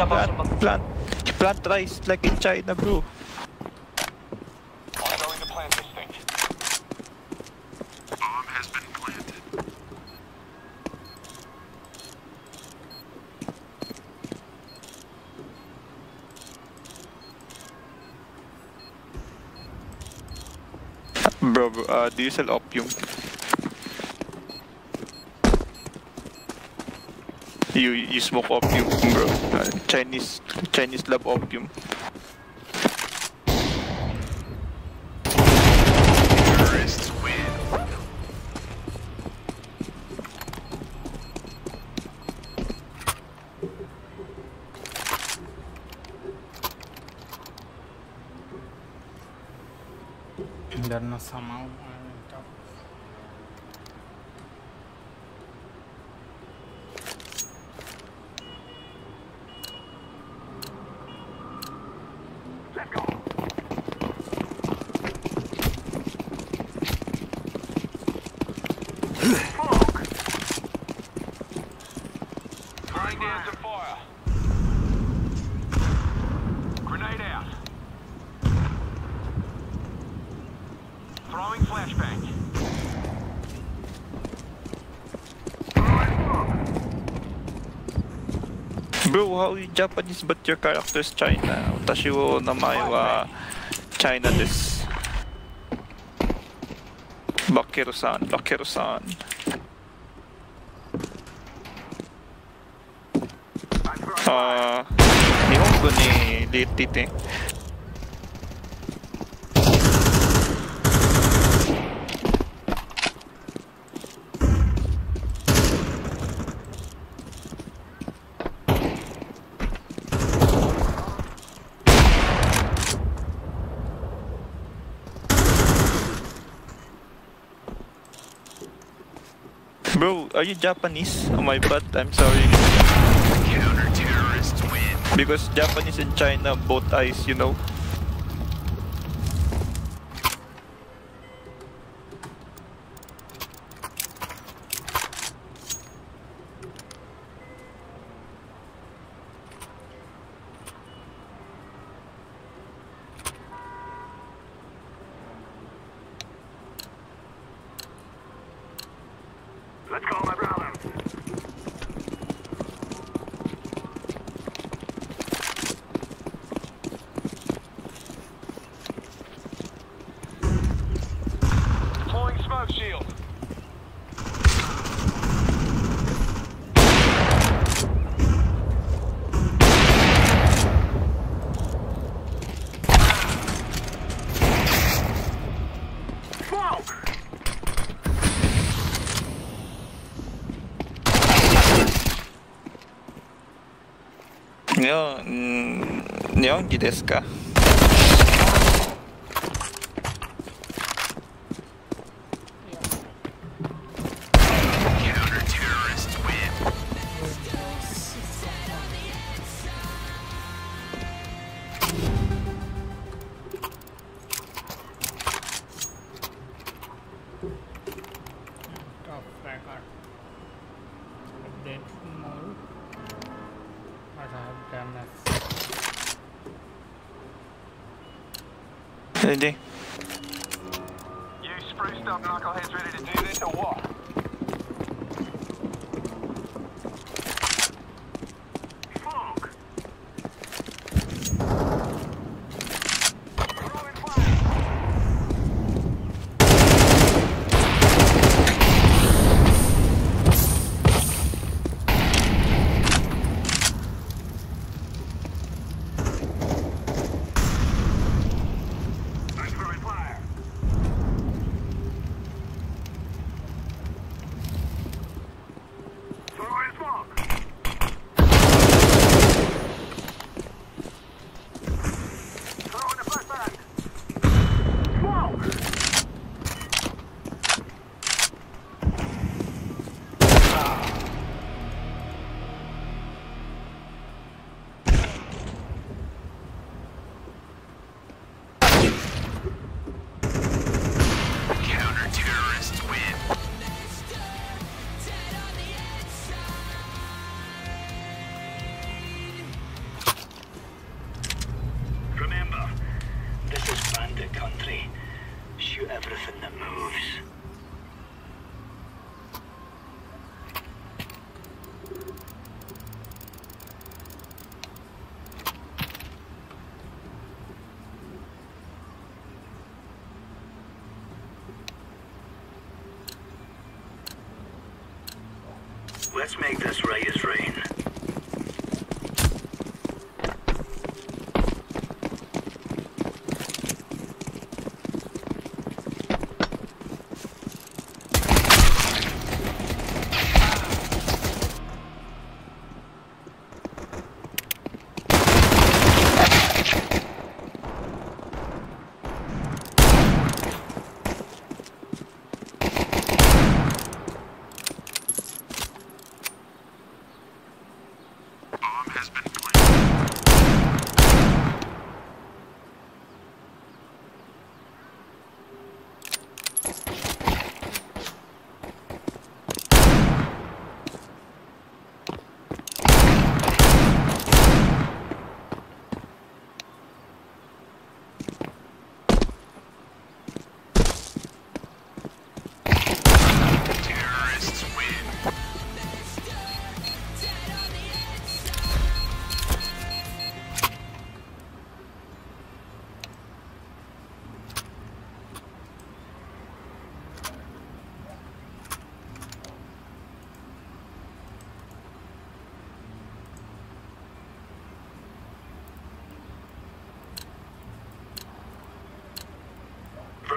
Sabak, plant, sabak. plant, plant rice like in China, bro. Bro, uh, do you sell opium? You you smoke opium, bro. Uh, Chinese Chinese love opium. Terrorists win. Don't know somehow. Bro, how you Japanese but your character is China? 私の名前は China です。バケルさん、バケルさん。あ日本語に出てて。Are you Japanese? Oh my bad, I'm sorry. Because Japanese and China both eyes, you know. ですか？Let's make this right.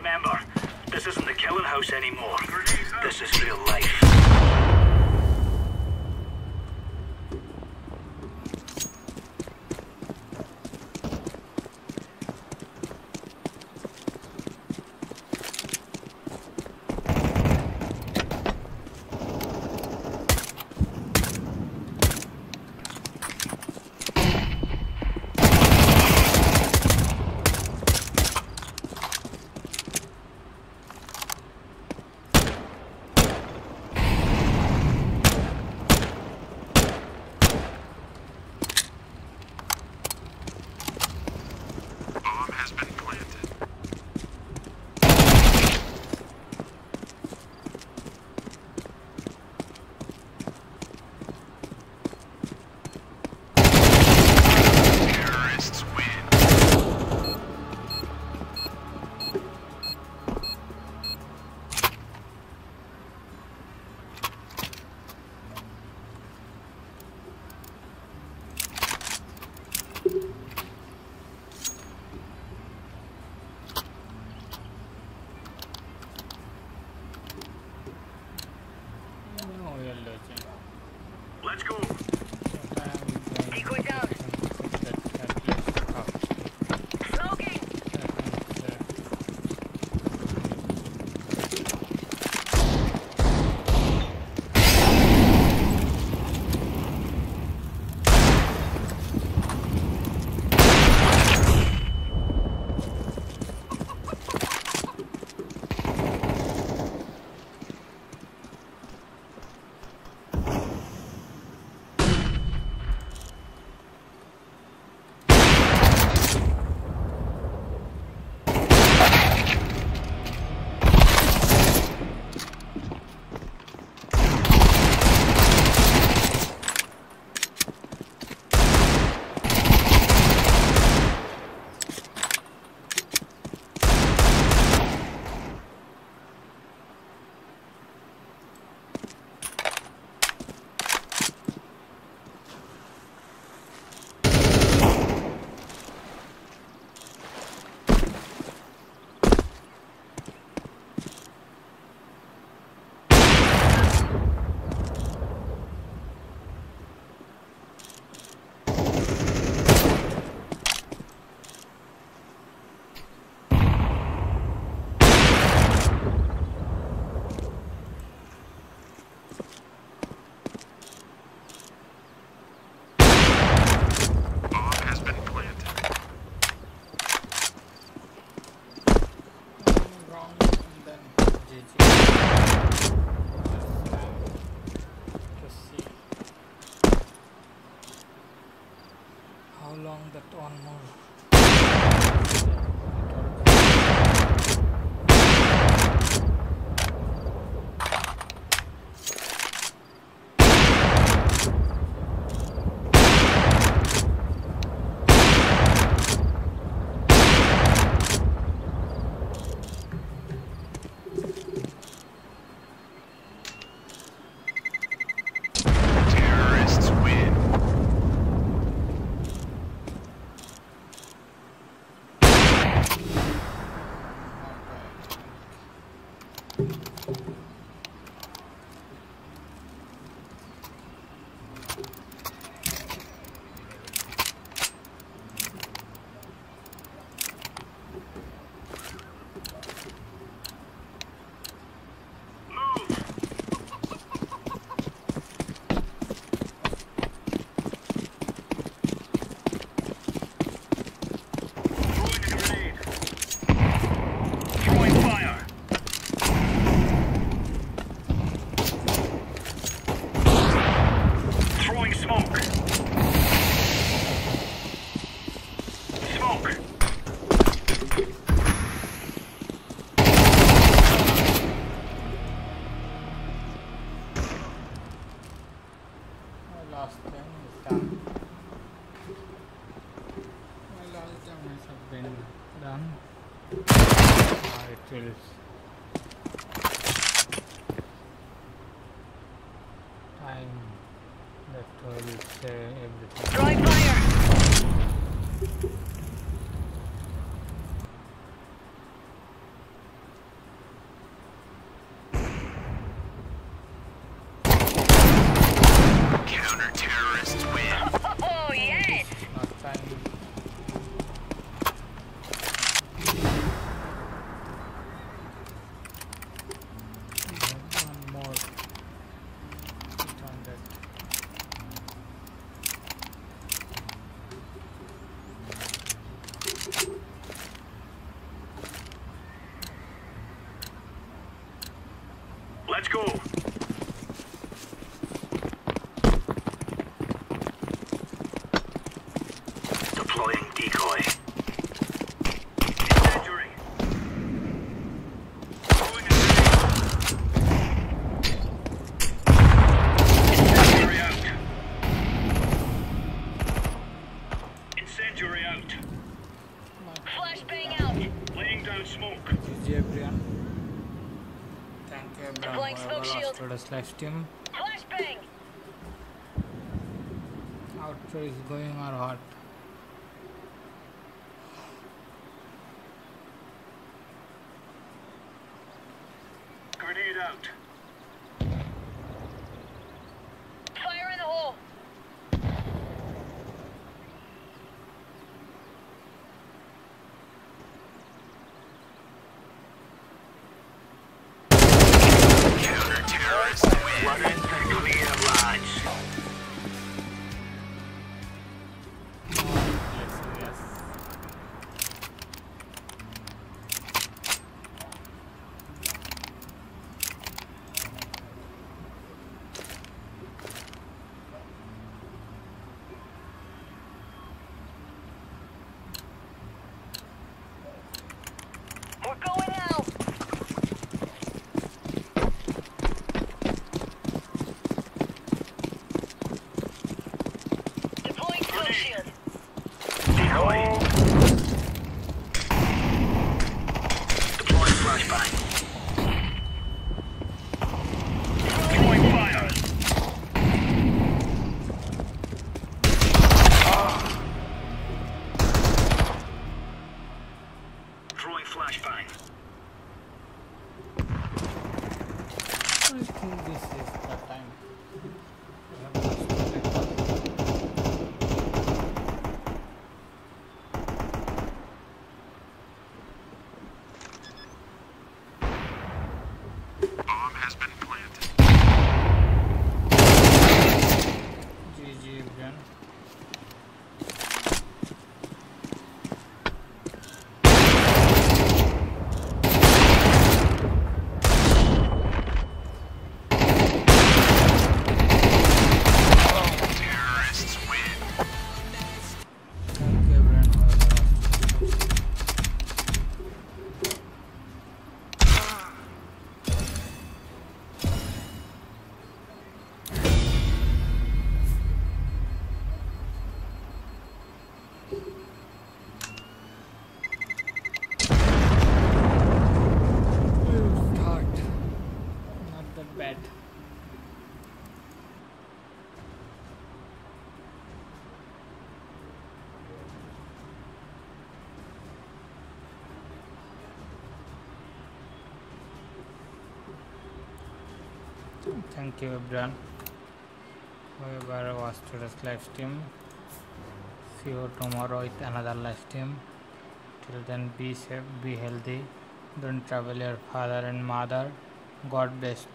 Remember, this isn't the killing house anymore. This is real life. Let's go. costume. Outro is going or hot. thank you everyone whoever watched today's live stream. See you tomorrow with another live stream. Till then be safe be healthy. Don't travel your father and mother. God bless